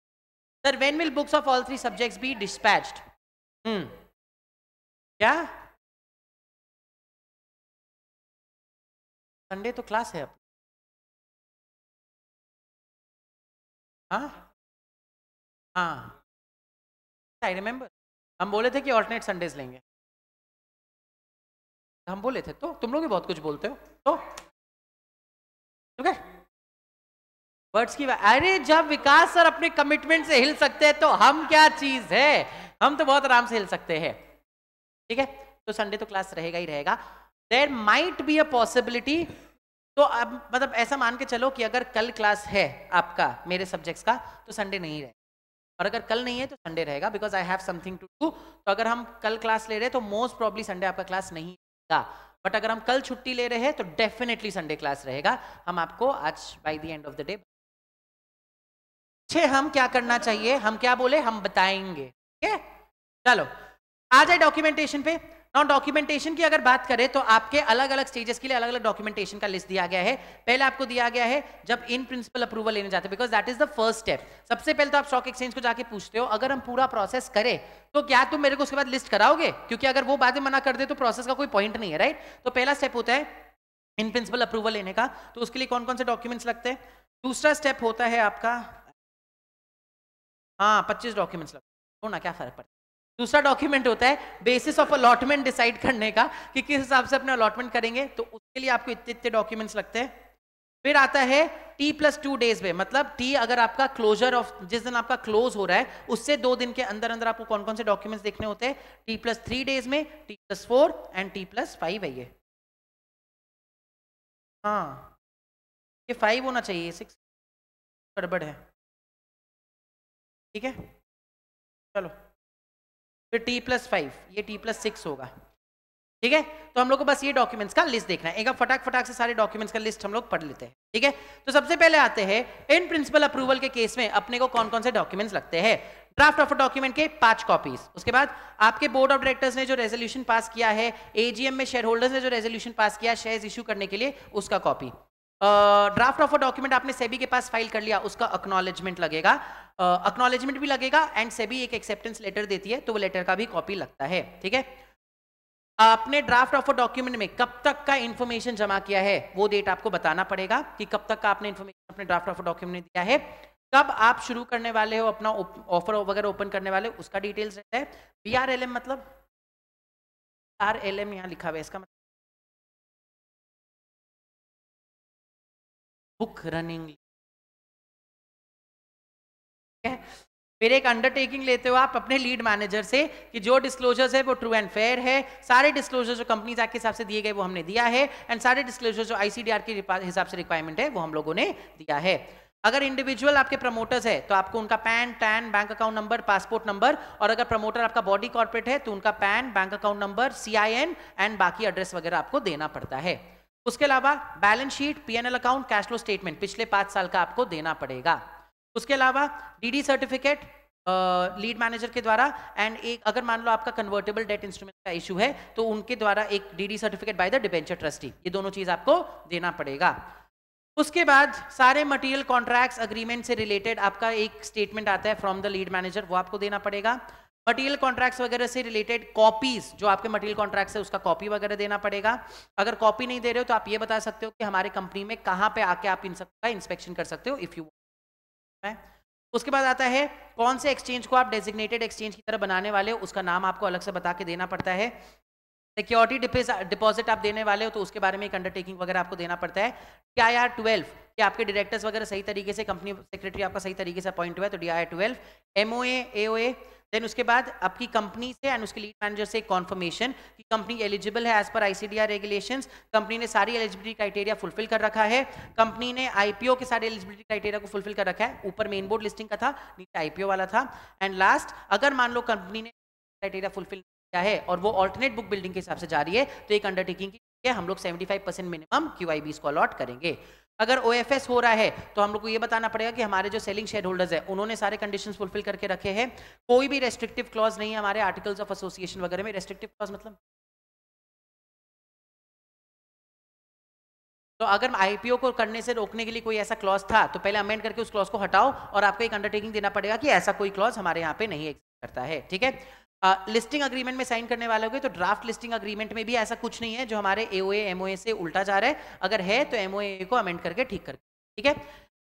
sir when will books of all three subjects be dispatched hmm क्या? संडे तो क्लास है अब। हाँ। हाँ। आई रिमेम्बर हम बोले थे कि ऑल्टरनेट संडेज लेंगे। हम बोले थे तो तुम लोग भी बहुत कुछ बोलते हो तो? ठीक है वर्ड्स की अरे जब विकास सर अपने कमिटमेंट से हिल सकते हैं तो हम क्या चीज़ है? हम तो बहुत आराम से हिल सकते हैं। ठीक है? तो संडे तो क्लास रहेगा ही रहेगा। There might be a possibility तो अब मतलब ऐसा मान के चलो कि अगर कल क्लास है आपका, मेरे सब्जेक्ट्स का तो संडे नहीं रहेगा और अगर कल नहीं है तो संडे रहेगा because I have something to do तो अगर हम कल क्लास ले रहे हैं तो मोस्ट प्रॉब्ली संडे आपका क्लास नहीं रहेगा। बट अगर हम कल छुट्टी ले रहे हैं तो डेफिनेटली संडे क्लास रहेगा। हम आपको आज by the end of the day हम क्या करना चाहिए? हम क्या बोले? हम बताएँगे। ठीक है? चलो, आ जाए डॉक्यूमेंटेशन पे। नाउ डॉक्यूमेंटेशन की अगर बात करें तो आपके अलग अलग स्टेजेस के लिए अलग अलग डॉक्यूमेंटेशन का लिस्ट दिया गया है। पहले आपको दिया गया है जब इन प्रिंसिपल अप्रूवल लेने जाते हैं because that is the first step सबसे पहले तो आप स्टॉक एक्सचेंज को जाके पूछते हो, अगर हम पूरा प्रोसेस करें तो क्या तुम मेरे को उसके बाद लिस्ट कराओगे? क्योंकि अगर वो बाद में मना कर दे तो प्रोसेस का कोई पॉइंट नहीं है राइट तो पहला स्टेप होता है इन प्रिंसिपल अप्रूवल लेने का। तो उसके लिए कौन कौन से डॉक्यूमेंट्स लगते हैं? दूसरा स्टेप होता है आपका हाँ पच्चीस डॉक्यूमेंट्स लगते हो। ना क्या फ़र्क पड़ता है? दूसरा डॉक्यूमेंट होता है बेसिस ऑफ़ अलॉटमेंट डिसाइड करने का कि किस हिसाब से अपने अलॉटमेंट करेंगे तो उसके लिए आपको इतने इतने डॉक्यूमेंट्स लगते हैं। फिर आता है टी प्लस टू डेज़ में मतलब टी अगर आपका क्लोजर ऑफ़ जिस दिन आपका क्लोज हो रहा है, उससे दो दिन के अंदर अंदर आपको कौन कौन से डॉक्यूमेंट्स देखने होते हैं? टी प्लस थ्री डेज़ में T plus four and T plus five है ये। हाँ ये फाइव होना चाहिए सिक्स गड़बड़ है। ठीक है? चलो। फिर टी प्लस फाइव ये टी प्लस सिक्स होगा। ठीक है? तो हम लोग को बस ये डॉक्यूमेंट्स का लिस्ट देखना है। एक फटाक फटाक से सारे डॉक्यूमेंट्स का लिस्ट हम लोग पढ़ लेते हैं। ठीक है? तो सबसे पहले आते हैं, इन प्रिंसिपल अप्रूवल के केस में अपने को कौन कौन से डॉक्यूमेंट्स लगते हैं? ड्राफ्ट ऑफ़ डॉक्यूमेंट के पाँच कॉपीज उसके बाद आपके बोर्ड ऑफ़ डायरेक्टर्स ने जो रेजोल्यूशन पास किया है एजीएम में शेयर होल्डर्स ने जो रेजोल्यूशन पास किया शेयर्स इशू करने के लिए उसका copy draft of a document आपने सेबी के पास फ़ाइल कर लिया उसका अक्नॉलेजमेंट लगेगा। अक्नॉलेजमेंट uh, भी लगेगा एंड सेबी एक एक्सेप्टेंस लेटर देती है तो वो लेटर का भी कॉपी लगता है ठीक है? आपने ड्राफ्ट ऑफ़ अ डॉक्यूमेंट में कब तक का इंफॉर्मेशन जमा किया है वो डेट आपको बताना पड़ेगा कि कब तक का आपने इंफॉर्मेशन अपने ड्राफ्ट ऑफ़ अ डॉक्यूमेंट दिया है। कब आप शुरू करने वाले हो अपना ऑफ़र वगैरह ओपन करने वाले उसका डिटेल्स रहता है। बी मतलब? आर एल एम यहाँ लिखा हुआ है इसका मतलब बुक रनिंग फिर एक अंडरटेकिंग लेते हो आप अपने लीड मैनेजर से कि जो डिस्क्लोजर्स है वो ट्रू एंड फेयर है। सारे डिस्क्लोजर जो कंपनीज़ के हिसाब से दिए गए वो हमने दिया है एंड सारे डिस्क्लोजर जो आईसीडीआर के हिसाब से रिक्वायरमेंट है वो हम लोगों ने दिया है। अगर इंडिविजुअल आपके प्रमोटर्स है तो आपको उनका PAN TAN bank account number passport number और अगर प्रमोटर आपका बॉडी कॉर्पोरेट है तो उनका PAN bank account number CIN and बाकी एड्रेस वगैरह आपको देना पड़ता है। उसके अलावा balance sheet PNL account cash flow statement पिछले पाँच साल का आपको देना पड़ेगा। उसके अलावा डीडी सर्टिफिकेट लीड मैनेजर के द्वारा एंड एक, अगर मान लो आपका कन्वर्टेबल डेट इंस्ट्रूमेंट का इशू है तो उनके द्वारा एक DD certificate by the debenture trustee ये दोनों चीज़ आपको देना पड़ेगा। उसके बाद सारे मटेरियल कॉन्ट्रैक्ट्स अग्रीमेंट से रिलेटेड आपका एक स्टेटमेंट आता है फ्रॉम द लीड मैनेजर वो आपको देना पड़ेगा। मटेरियल कॉन्ट्रैक्ट्स वगैरह से रिलेटेड कॉपीज, जो आपके मटेरियल कॉन्ट्रैक्ट है, उसका कॉपी वगैरह देना पड़ेगा। अगर कॉपी नहीं दे रहे हो तो आप ये बता सकते हो कि हमारे कंपनी में कहाँ पे आके आप इन सबका इंस्पेक्शन कर सकते हो इफ़ यू उसके बाद आता है, कौन से एक्सचेंज को आप डेजिग्नेटेड एक्सचेंज की तरह बनाने वाले हो, उसका नाम आपको अलग से बता के देना पड़ता है। सिक्योरिटी डिपॉजिट आप देने वाले हो तो उसके बारे में एक अंडरटेकिंग वगैरह आपको देना पड़ता है। डी आई आर ट्वेल्व कि आपके डायरेक्टर्स वगैरह सही तरीके से कंपनी सेक्रेटरी आपका सही तरीके से अपॉइंट हुआ है तो D I R twelve M O A O A then उसके बाद आपकी कंपनी से एंड उसके लीड मैनेजर से कॉन्फर्मेशन कि कंपनी एलिजिबल है as per ICDR regulations company ने सारी एलिजिबिलिटी क्राइटेरिया फुलफिल कर रखा है कंपनी ने आईपीओ के सारे एलिजिबिलिटी क्राइटेरिया को फुलफिल कर रखा है, ऊपर मेन बोर्ड लिस्टिंग का था, नीचे आईपीओ वाला था एंड लास्ट अगर मान लो कंपनी ने क्राइटेरिया फुलफिल किया है? और वो ऑल्टरनेट बुक बिल्डिंग के हिसाब से जा रही है तो एक अंडरटेकिंग की हम लोग 75 परसेंट मिनिमम क्यू आई को अलॉट करेंगे। अगर OFS हो रहा है तो हम लोग को ये बताना पड़ेगा कि हमारे जो सेलिंग शेयर होल्डर्स है, उन्होंने सारे कंडीशन फुलफिल करके रखे हैं। कोई भी रेस्ट्रिक्टिव क्लॉज नहीं है हमारे आर्टिकल्स ऑफ़ एसोसिएशन वगैरह में। रेस्ट्रिक्टिव क्लॉज मतलब? तो अगर आईपीओ को करने से रोकने के लिए कोई ऐसा क्लॉज था तो पहले अमेंड करके उस क्लॉज को हटाओ और आपको एक अंडरटेकिंग देना पड़ेगा कि ऐसा कोई क्लॉज हमारे यहाँ पे नहीं करता है। ठीक है? लिस्टिंग uh, अग्रीमेंट में साइन करने वाले हो तो ड्राफ्ट लिस्टिंग अग्रीमेंट में भी ऐसा कुछ नहीं है जो हमारे एओए एमओए से उल्टा जा रहा है। अगर है तो एमओए को अमेंड करके ठीक कर ठीक है?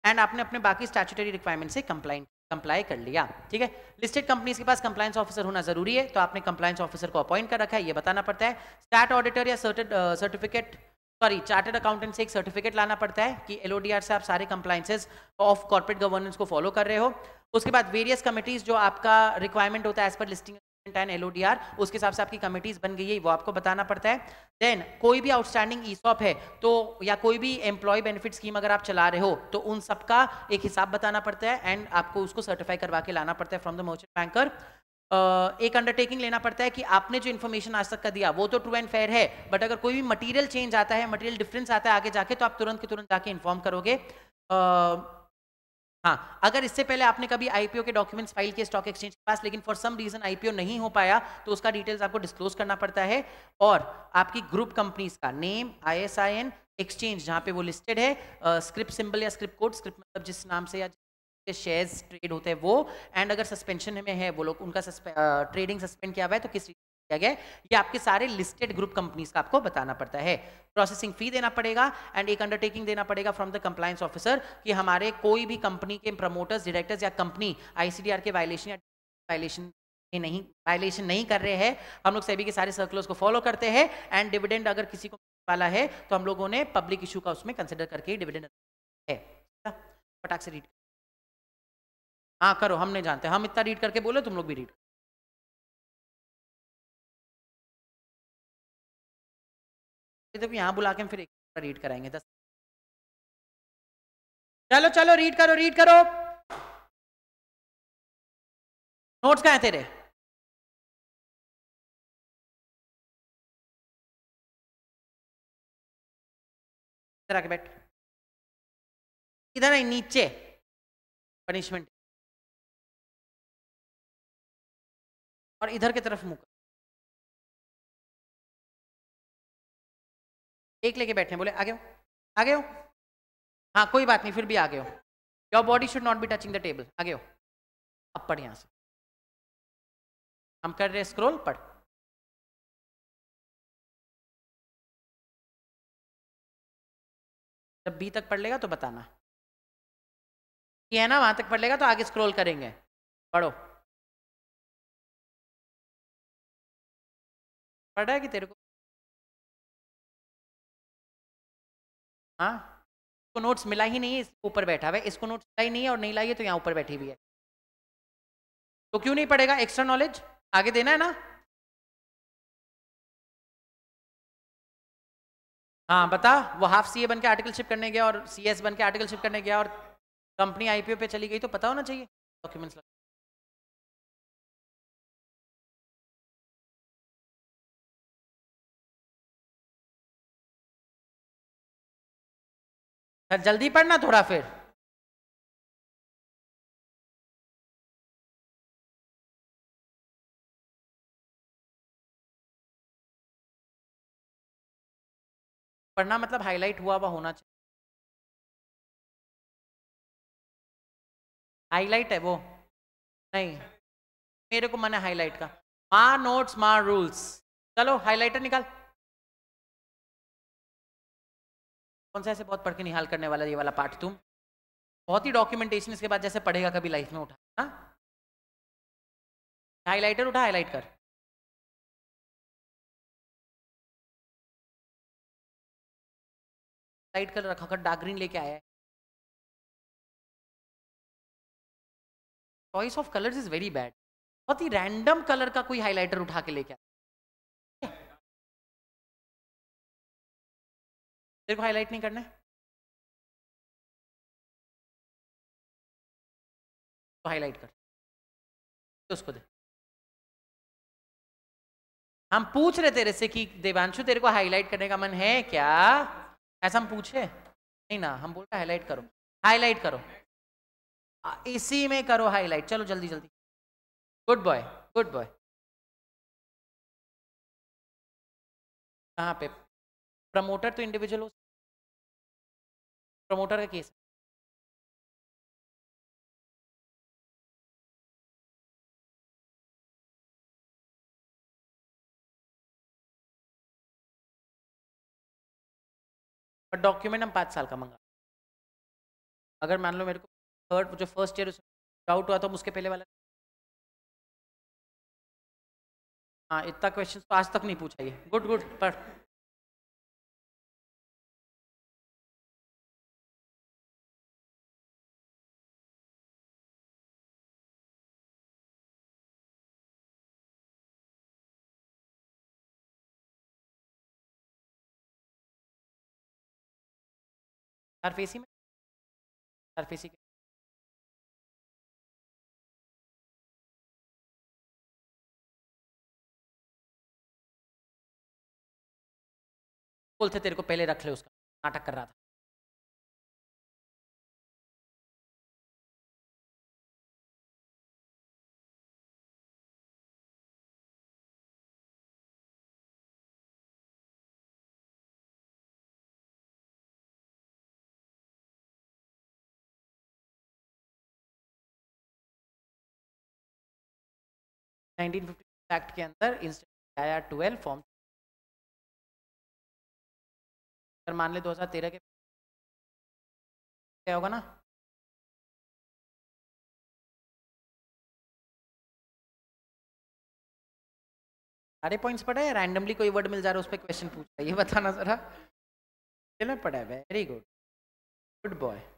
एंड आपने अपने बाकी स्टैचुटरी रिक्वायरमेंट से कंप्लाइन कंप्लाई कर लिया ठीक है? लिस्टेड कंपनीज़ के पास कंप्लायंस ऑफिसर होना ज़रूरी है तो आपने कंप्लायंस ऑफिसर को अपॉइंट कर रखा है ये बताना पड़ता है। स्टार्ट ऑडिटर या सर्टिफिकेट सॉरी चार्टर्ड अकाउंटेंट से एक सर्टिफिकेट लाना पड़ता है कि एलओडीआर से आप सारे कंप्लाइंसेस ऑफ़ कॉर्पोरेट गवर्नेंस को फॉलो कर रहे हो। उसके बाद वेरियस कमिटीज जो आपका रिक्वायरमेंट होता है एज पर लिस्टिंग एंड एलओडीआर उसके हिसाब से आपकी कमिटीज बन गई है, वो आपको बताना पड़ता है। देन कोई भी आउटस्टैंडिंग ईसॉप है तो या कोई भी एम्प्लॉय बेनिफिट स्कीम अगर आप चला रहे हो तो उन सबका एक हिसाब बताना पड़ता है एंड आपको उसको सर्टिफाई करवा के लाना पड़ता है फ्रॉम द मर्चेंट बैंकर एक अंडरटेकिंग लेना पड़ता है कि आपने जो इन्फॉर्मेशन आज तक का दिया, वो तो ट्रू एंड फेयर है बट अगर कोई भी मटेरियल चेंज आता है मटेरियल डिफरेंस आता है आगे जाके तो आप तुरंत के तुरंत जाके इन्फॉर्म करोगे। हाँ अगर इससे पहले आपने कभी आईपीओ के डॉक्यूमेंट्स फ़ाइल किए स्टॉक एक्सचेंज के पास, लेकिन फॉर सम रीजन आईपीओ नहीं हो पाया तो उसका डिटेल्स आपको डिस्क्लोज करना पड़ता है। और आपकी ग्रुप कंपनीज़ का नेम आईएसआईएन एक्सचेंज जहाँ पे वो लिस्टेड है स्क्रिप्ट सिंबल या स्क्रिप्ट कोड स्क्रिप्ट मतलब जिस नाम से या शेयर्स ट्रेड होते हैं वो एंड अगर सस्पेंशन में है, वो लोग, उनका ट्रेडिंग सस्पेंड किया हुआ है तो किस किया गया ये आपके सारे लिस्टेड ग्रुप कंपनीज़ का आपको बताना पड़ता है। प्रोसेसिंग फ़ी देना पड़ेगा एंड एक अंडरटेकिंग देना पड़ेगा फ्रॉम द कंप्लायंस ऑफिसर कि हमारे कोई भी कंपनी के प्रमोटर्स डायरेक्टर्स या कंपनी आईसीडीआर के वायलेशन या वायलेशन नहीं वायलेशन नहीं कर रहे हैं। हम लोग सभी के सारे सर्कुलर्स को फॉलो करते हैं एंड डिविडेंड अगर किसी को वाला है तो हम लोगों ने पब्लिक इशू का उसमें कंसिडर करके डिविडेंड है। फटाक से रीड हाँ करो, हम नहीं जानते। हम इतना रीड करके बोले, तुम लोग भी रीड तो यहाँ बुला के फिर एक रीड कराएँगे, दस चलो चलो, रीड करो रीड करो। नोट्स कहा है तेरे? इधर आके बैठ। इधर नहीं, नीचे। पनिशमेंट और इधर की तरफ़ मुँह एक लेके बैठने बोले, आगे हो आगे हो। हाँ कोई बात नहीं, फिर भी आगे हो। Your body should not be touching the table आगे हो, अब पढ़ यहाँ से। हम कर रहे स्क्रोल पढ़। जब बी तक पढ़ लेगा तो बताना। ये है ना, वहाँ तक पढ़ लेगा तो आगे स्क्रॉल करेंगे। पढ़ो। पढ़ है कि तेरे को हाँ? इसको नोट्स मिला ही नहीं है इसके ऊपर बैठा हुआ है। इसको नोट्स मिला ही नहीं है और नहीं लाइए तो यहाँ ऊपर बैठी हुई है। तो क्यों नहीं पड़ेगा एक्स्ट्रा नॉलेज आगे देना है ना? हाँ बता। वो हाफ़ सी ए बन के आर्टिकलशिप करने गया और सी एस बन के आर्टिकलशिप करने गया और कंपनी आईपीओ पे चली गई तो पता होना चाहिए। डॉक्यूमेंट्स जल्दी पढ़ना थोड़ा फिर। पढ़ना मतलब हाईलाइट हुआ हुआ होना चाहिए। हाईलाइट है वो। नहीं। मेरे को मन है हाईलाइट का। मार नोट्स मार रूल्स। चलो हाईलाइटर निकाल। कौन सा ऐसे बहुत पढ़ के निहाल करने वाला, ये वाला पार्ट तुम? बहुत ही डॉक्यूमेंटेशन इसके बाद जैसे पढ़ेगा कभी लाइफ में उठा, हा? हाईलाइटर उठा हाईलाइट कर। लाइट कलर रखा कर डार्क ग्रीन लेके आया choice of colours is very bad बहुत ही रैंडम कलर का कोई हाईलाइटर उठा के लेके आया। तेरे को हाईलाइट नहीं करना है? तो हाईलाइट कर। तो उसको दे। हम पूछ रहे तेरे से कि, देवांशु, तेरे को हाईलाइट करने का मन है क्या? ऐसा हम पूछे। नहीं ना, हम बोल रहे हाईलाइट करो। हाईलाइट करो। इसी में करो हाईलाइट चलो जल्दी जल्दी। गुड बॉय गुड बॉय कहाँ पे? प्रमोटर तो इंडिविजुअल हो प्रमोटर का केस। डॉक्यूमेंट हम पाँच साल का मंगा। अगर मान लो मेरे को थर्ड जो फ़र्स्ट ईयर डाउट हुआ तो उसके पहले वाला हाँ इतना क्वेश्चन तो आज तक नहीं पूछा ये। गुड गुड पढ़ सरफेसी में सरफेसी के। बोलते, तेरे को पहले रख ले उसका, नाटक कर रहा था। नाइनटीन फिफ्टी एक्ट के अंदर इंस्टेंट आया ट्वेल्व फॉर्म। अगर मान ले 2013 के क्या होगा ना? सारे पॉइंट्स पढ़े रैंडमली कोई वर्ड मिल जा रहा है, उस पर क्वेश्चन पूछ रहा है। ये बताना जरा। चलो, पढ़ा है। Very good good boy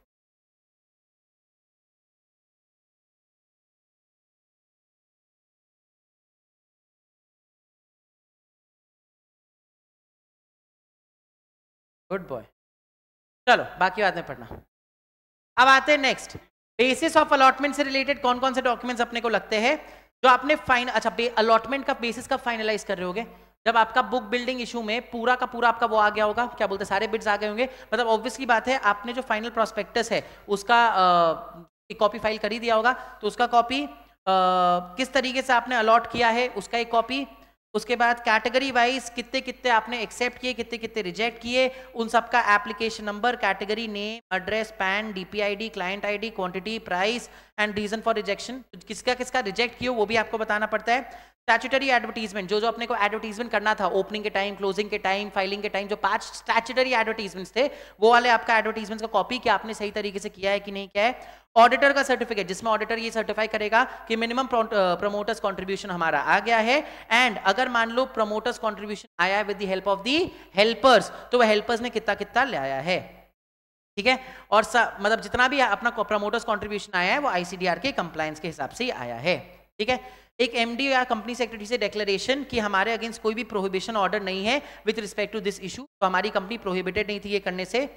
good boy चलो, बाकी बात में पढ़ना। अब आते हैं नेक्स्ट बेसिस ऑफ़ अलॉटमेंट से रिलेटेड कौन कौन से डॉक्यूमेंट्स अपने को लगते हैं? जो आपने फाइन अच्छा अलॉटमेंट का बेसिस का फाइनलाइज कर रहे होगे? जब आपका बुक बिल्डिंग इशू में पूरा का पूरा आपका वो आ गया होगा, क्या बोलते हैं, सारे बिट्स आ गए होंगे? मतलब ऑब्वियसली बात है, आपने जो फाइनल प्रोस्पेक्टस है, उसका कॉपी फ़ाइल कर ही दिया होगा। तो उसका कॉपी किस तरीके से आपने अलॉट किया है, उसका एक कॉपी उसके बाद कैटेगरी वाइज कितने कितने आपने एक्सेप्ट किए, कितने कितने रिजेक्ट किए, उन सबका application number category name address PAN DP ID client ID quantity price and reason for rejection किसका किसका रिजेक्ट किया वो भी आपको बताना पड़ता है। स्टैचुटरी एडवर्टीजमेंट जो जो अपने को एडवर्टीजमेंट करना था ओपनिंग के टाइम क्लोजिंग के टाइम फाइलिंग के टाइम जो पाँच स्टैचुटरी एडवर्टीजमेंट्स थे, वो वाले आपका एडवर्टीजमेंट का कॉपी क्या आपने सही तरीके से किया है कि नहीं किया है? ऑडिटर का सर्टिफिकेट जिसमें ऑडिटर ये सर्टिफाई करेगा कि मिनिमम प्रमोटर्स कंट्रीब्यूशन हमारा आ गया है। एंड अगर मान लो प्रमोटर्स कंट्रीब्यूशन आया है with the help of the helpers तो वह हेल्पर्स ने कितना कितना ले आया है? ठीक है? और मतलब जितना भी अपना प्रमोटर्स कॉन्ट्रीब्यूशन आया है, वो आईसीडीआर के कंप्लायंस के हिसाब से ही आया है। ठीक है? एक एमडी या कंपनी सेक्रेटरी से डिक्लेरेशन कि हमारे अगेंस्ट कोई भी प्रोहिबिशन ऑर्डर नहीं है with respect to this issue तो हमारी कंपनी प्रोहिबिटेड नहीं थी ये करने से।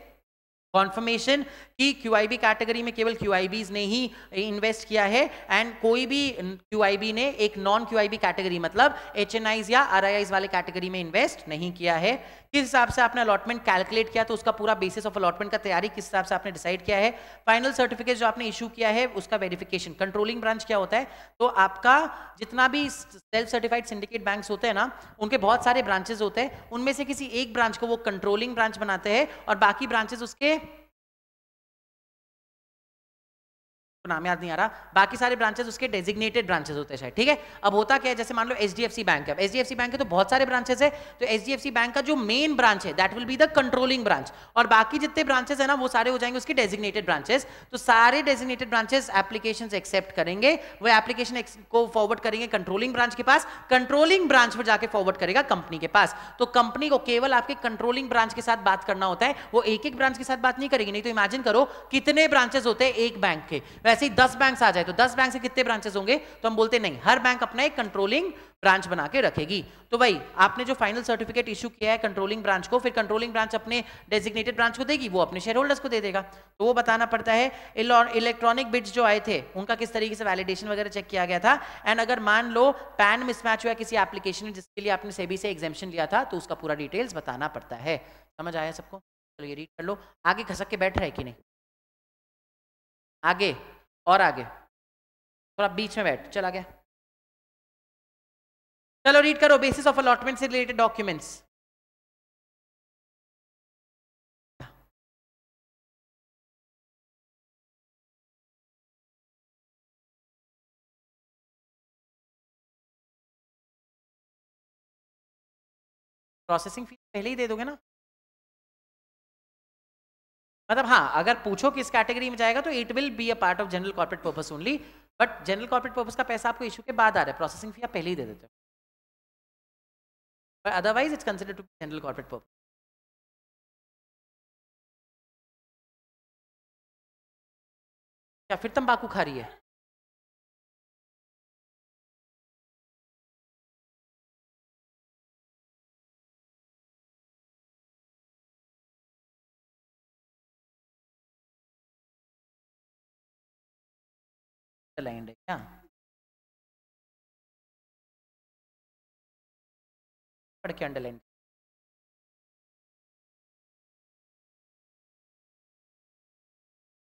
कॉन्फर्मेशन कि क्यूआईबी कैटेगरी में केवल क्यूआईबीज ने ही इन्वेस्ट किया है एंड कोई भी क्यूआईबी ने एक नॉन क्यूआईबी कैटेगरी मतलब एच या आर वाले कैटेगरी में इन्वेस्ट नहीं किया है। किस हिसाब से आपने अलॉटमेंट कैलकुलेट किया तो उसका पूरा बेसिस ऑफ़ अलॉटमेंट का तैयारी किस हिसाब से आपने डिसाइड किया है? फाइनल सर्टिफिकेट जो आपने इशू किया है, उसका वेरिफिकेशन कंट्रोलिंग ब्रांच क्या होता है? तो आपका जितना भी सेल्फ सर्टिफाइड सिंडिकेट बैंक होते हैं ना, उनके बहुत सारे ब्रांचेज होते हैं, उनमें से किसी एक ब्रांच को वो कंट्रोलिंग ब्रांच बनाते हैं और बाकी ब्रांचेज उसके नाम याद नहीं आ रहा। बाकी सारे ब्रांचेस उसके डेजिग्नेटेड ब्रांचेस होते हैं ठीक है? अब होता क्या है, जैसे मान लो एच बैंक है। एच बैंक है तो बहुत सारे ब्रांचेस है। तो एच बैंक का जो मेन ब्रांच है that will be the controlling branch और बाकी जितने ब्रांचेस है ना, वो सारे हो जाएँगे उसके डेजिग्नेटेड ब्रांचेस तो सारे डेजिग्नेटेड ब्रांचेस एप्लीकेशन एक्सेप्ट करेंगे। वो एप्लीकेशन को फॉरवर्ड करेंगे कंट्रोलिंग ब्रांच के पास। कंट्रोलिंग ब्रांच पर जाके फॉरवर्ड करेगा कंपनी के पास। तो कंपनी को केवल आपके कंट्रोलिंग ब्रांच के साथ बात करना होता है। वो एक एक ब्रांच के साथ बात नहीं करेगी। नहीं तो इमेजिन करो, कितने ब्रांचेस होते हैं एक बैंक के? वैसे ही दस बैंक आ जाए तो दस बैंक से कितने ब्रांचेस होंगे? तो हम बोलते नहीं, हर बैंक अपना एक कंट्रोलिंग ब्रांच बना के रखेगी। तो भाई, आपने जो फाइनल सर्टिफिकेट इशू किया है कंट्रोलिंग ब्रांच को, फिर कंट्रोलिंग ब्रांच अपने डेजिग्नेटेड ब्रांच को देगी, वो अपने शेयर होल्डर्स को दे देगा। तो वो बताना पड़ता है इलेक्ट्रॉनिक बिट्स जो आए थे, उनका किस तरीके से वैलिडेशन वगैरह चेक किया गया था? एंड अगर मान लो पैन मिसमैच हुआ किसी एप्लीकेशन में, जिसके लिए आपने सेबी से एग्जामेशन लिया था तो उसका पूरा डिटेल्स बताना पड़ता है। समझ आया सबको? चलो ये रीड कर लो। आगे खसक के बैठ रहे कि नहीं? आगे। और आगे। थोड़ा बीच में बैठ, चला गया चलो रीड करो बेसिस ऑफ़ अलॉटमेंट से रिलेटेड डॉक्यूमेंट्स प्रोसेसिंग फ़ीस पहले ही दे दोगे ना? मतलब हाँ अगर पूछो किस कैटेगरी में जाएगा तो it will be a part of general corporate purpose only but general corporate purpose का पैसा आपको इशू के बाद आ रहा है प्रोसेसिंग फ़ी आप पहले ही दे देते हो। Otherwise it's consider to general corporate purpose क्या फिर तंबाकू खा रही है। अंडरलाइंड है क्या पढ़ के underline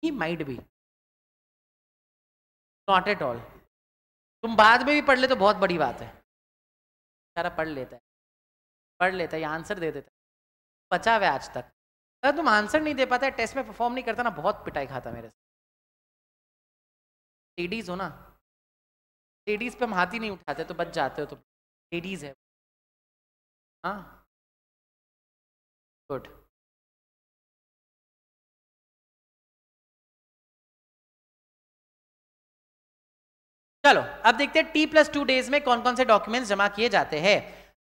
he might be not at all तुम बाद में भी पढ़ ले तो बहुत बड़ी बात है। सारा पढ़ लेता है। पढ़ लेता है आंसर दे देता है। बचा हुआ आज तक। अगर तुम आंसर नहीं दे पाता टेस्ट में परफॉर्म नहीं करता ना, बहुत पिटाई खाता मेरे से लेडीज़ हो ना लेडीज़ पे हम हाथ ही नहीं उठाते तो बच जाते हो तो लेडीज़ है। हाँ। गुड चलो, अब देखते हैं टी प्लस टू डेज़ में कौन कौन से डॉक्यूमेंट्स जमा किए जाते हैं।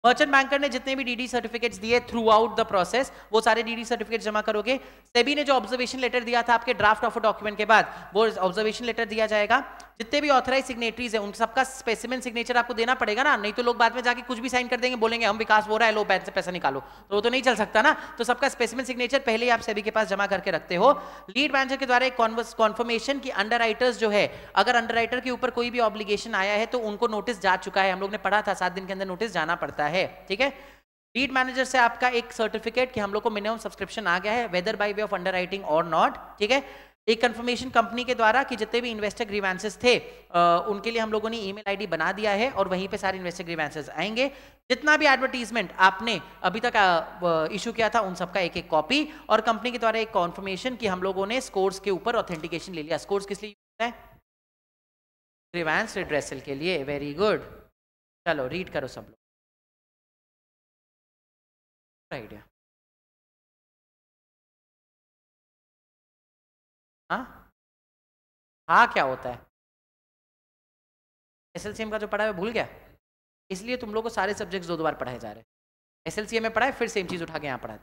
मर्चेंट बैंकर ने जितने भी डीडी सर्टिफिकेट्स दिए थ्रू आउट द प्रोसेस वो सारे डीडी सर्टिफिकेट जमा करोगे। सेबी ने जो ऑब्जर्वेशन लेटर दिया था आपके ड्राफ्ट ऑफ़ डॉक्यूमेंट के बाद, वो ऑब्जर्वेशन लेटर दिया जाएगा। जितने भी ऑथराइज सिग्नेटरीज है, उन सबका स्पेसिमेंट सिग्नेचर आपको देना पड़ेगा ना। नहीं तो लोग बाद में जाके कुछ भी साइन कर देंगे, बोलेंगे, हम विकास हो रहा है, लो बैंक से पैसा निकालो। तो वो तो नहीं चल सकता ना। तो सबका स्पेसिमेंट सिग्नेचर पहले ही आप सेबी के पास जमा करके रखते हो। लीड मैनेजर के द्वारा एक कॉन्फर्मेशन की अंडर जो है, अगर अंडर के ऊपर कोई भी ऑब्लिगेशन आया है तो उनको नोटिस जा चुका है। हम लोग ने पढ़ा था, सात दिन के अंदर नोटिस जाना पड़ता है, ठीक है? लीड मैनेजर से आपका एक सर्टिफिकेट कि हम लोग को मिनिमम सब्सक्रिप्शन आ गया है whether by way of under और नॉट ठीक है? एक कंफर्मेशन कंपनी के द्वारा कि जितने भी इन्वेस्टर ग्रीवेंसेस थे आ, उनके लिए हम लोगों ने ईमेल आईडी बना दिया है और वहीं पे सारे इन्वेस्टर ग्रीवेंसेस आएँगे। जितना भी एडवर्टीजमेंट आपने अभी तक इशू किया था उन सबका एक एक कॉपी और कंपनी के द्वारा एक कॉन्फर्मेशन कि हम लोगों ने स्कोर्स के ऊपर ऑथेंटिकेशन ले लिया। स्कोर्स किस लिए है? ग्रीवेंस रिड्रेसल के लिए। वेरी गुड चलो रीड करो सब लोग। आइडिया हाँ? हाँ क्या होता है? एस एल सी एम का जो पढ़ा है भूल गया? इसलिए तुम लोग को सारे सब्जेक्ट्स दो दो बार पढ़ाए जा रहे हैं। एस एल सी एम में पढ़ाए फिर सेम चीज़ उठा के यहाँ पढ़ा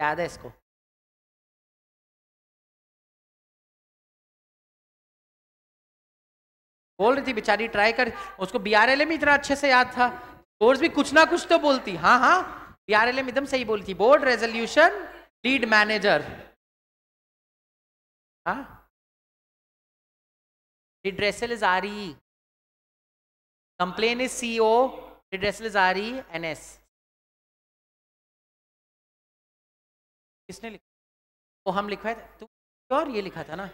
याद है इसको? बोल रही थी, बेचारी ट्राई कर। उसको बी आर एल एम इतना अच्छे से याद था। कोर्स भी कुछ ना कुछ तो बोलती। हाँ हाँ बी आर एल एम एकदम सही बोली थी बोर्ड रेजोल्यूशन लीड मैनेजर हाँ redressal is RE. Complaint is CO. Redressal is RE and S. किसने लिखा? वो हम लिखवाए थे। तुम और ये लिखा था ना?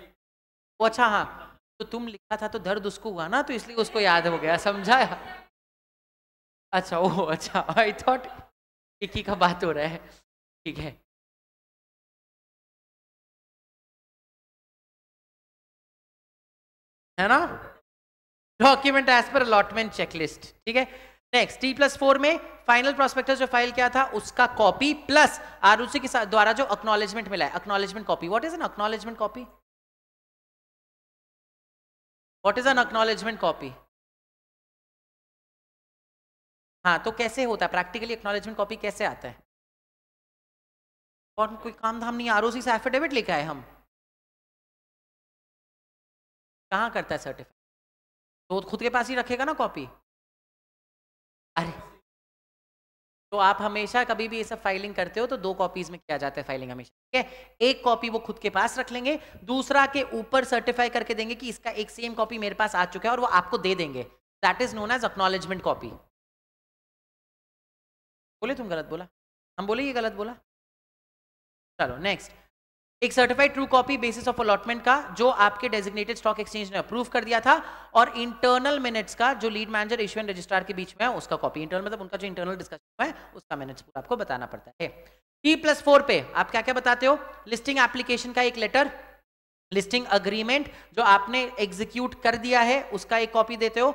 वो अच्छा हाँ। तो तुम लिखा था तो दर्द उसको हुआ ना तो इसलिए उसको याद हो गया, समझाया। अच्छा ओ अच्छा आई थॉट एक ही का बात हो रहा है, ठीक है। है ना? Document as per allotment checklist ठीक है? नेक्स्ट टी प्लस फोर में फाइनल प्रोस्पेक्टस जो फ़ाइल क्या था, उसका कॉपी प्लस आरुचि के द्वारा जो अक्नॉलेजमेंट मिला है acknowledgement copy what is an acknowledgement copy what is an acknowledgement copy हाँ तो कैसे होता है? प्रैक्टिकली एक्नोलेजमेंट कॉपी कैसे आता है? और कोई काम धाम नहीं आरओसी से एफिडेविट लेके आए हम। कहाँ करता है सर्टिफिकेट तो खुद के पास ही रखेगा ना कॉपी अरे! तो आप हमेशा कभी भी ये सब फाइलिंग करते हो तो दो कॉपीज में किया जाता है फाइलिंग हमेशा, ठीक है? एक कॉपी वो खुद के पास रख लेंगे, दूसरा के ऊपर सर्टिफाई करके देंगे कि इसका एक सेम कॉपी मेरे पास आ चुका है और वो आपको दे देंगे। That is known as acknowledgement copy बोले तुम गलत बोला? हम बोले ये गलत बोला? चलो नेक्स्ट एक certified true copy basis of allotment का, जो आपके डेजिग्नेटेड स्टॉक एक्सचेंज ने अप्रूव कर दिया था, और इंटरनल मिनट्स का, जो लीड मैनेजर इशू रजिस्ट्रार के बीच में है, उसका कॉपी इंटरनल मतलब उनका जो इंटरनल डिस्कशन है, उसका मिनट्स पूरा आपको बताना पड़ता है। टी प्लस फोर पे आप क्या क्या बताते हो? लिस्टिंग एप्लीकेशन का एक लेटर लिस्टिंग अग्रीमेंट जो आपने एग्जीक्यूट कर दिया है, उसका एक कॉपी देते हो।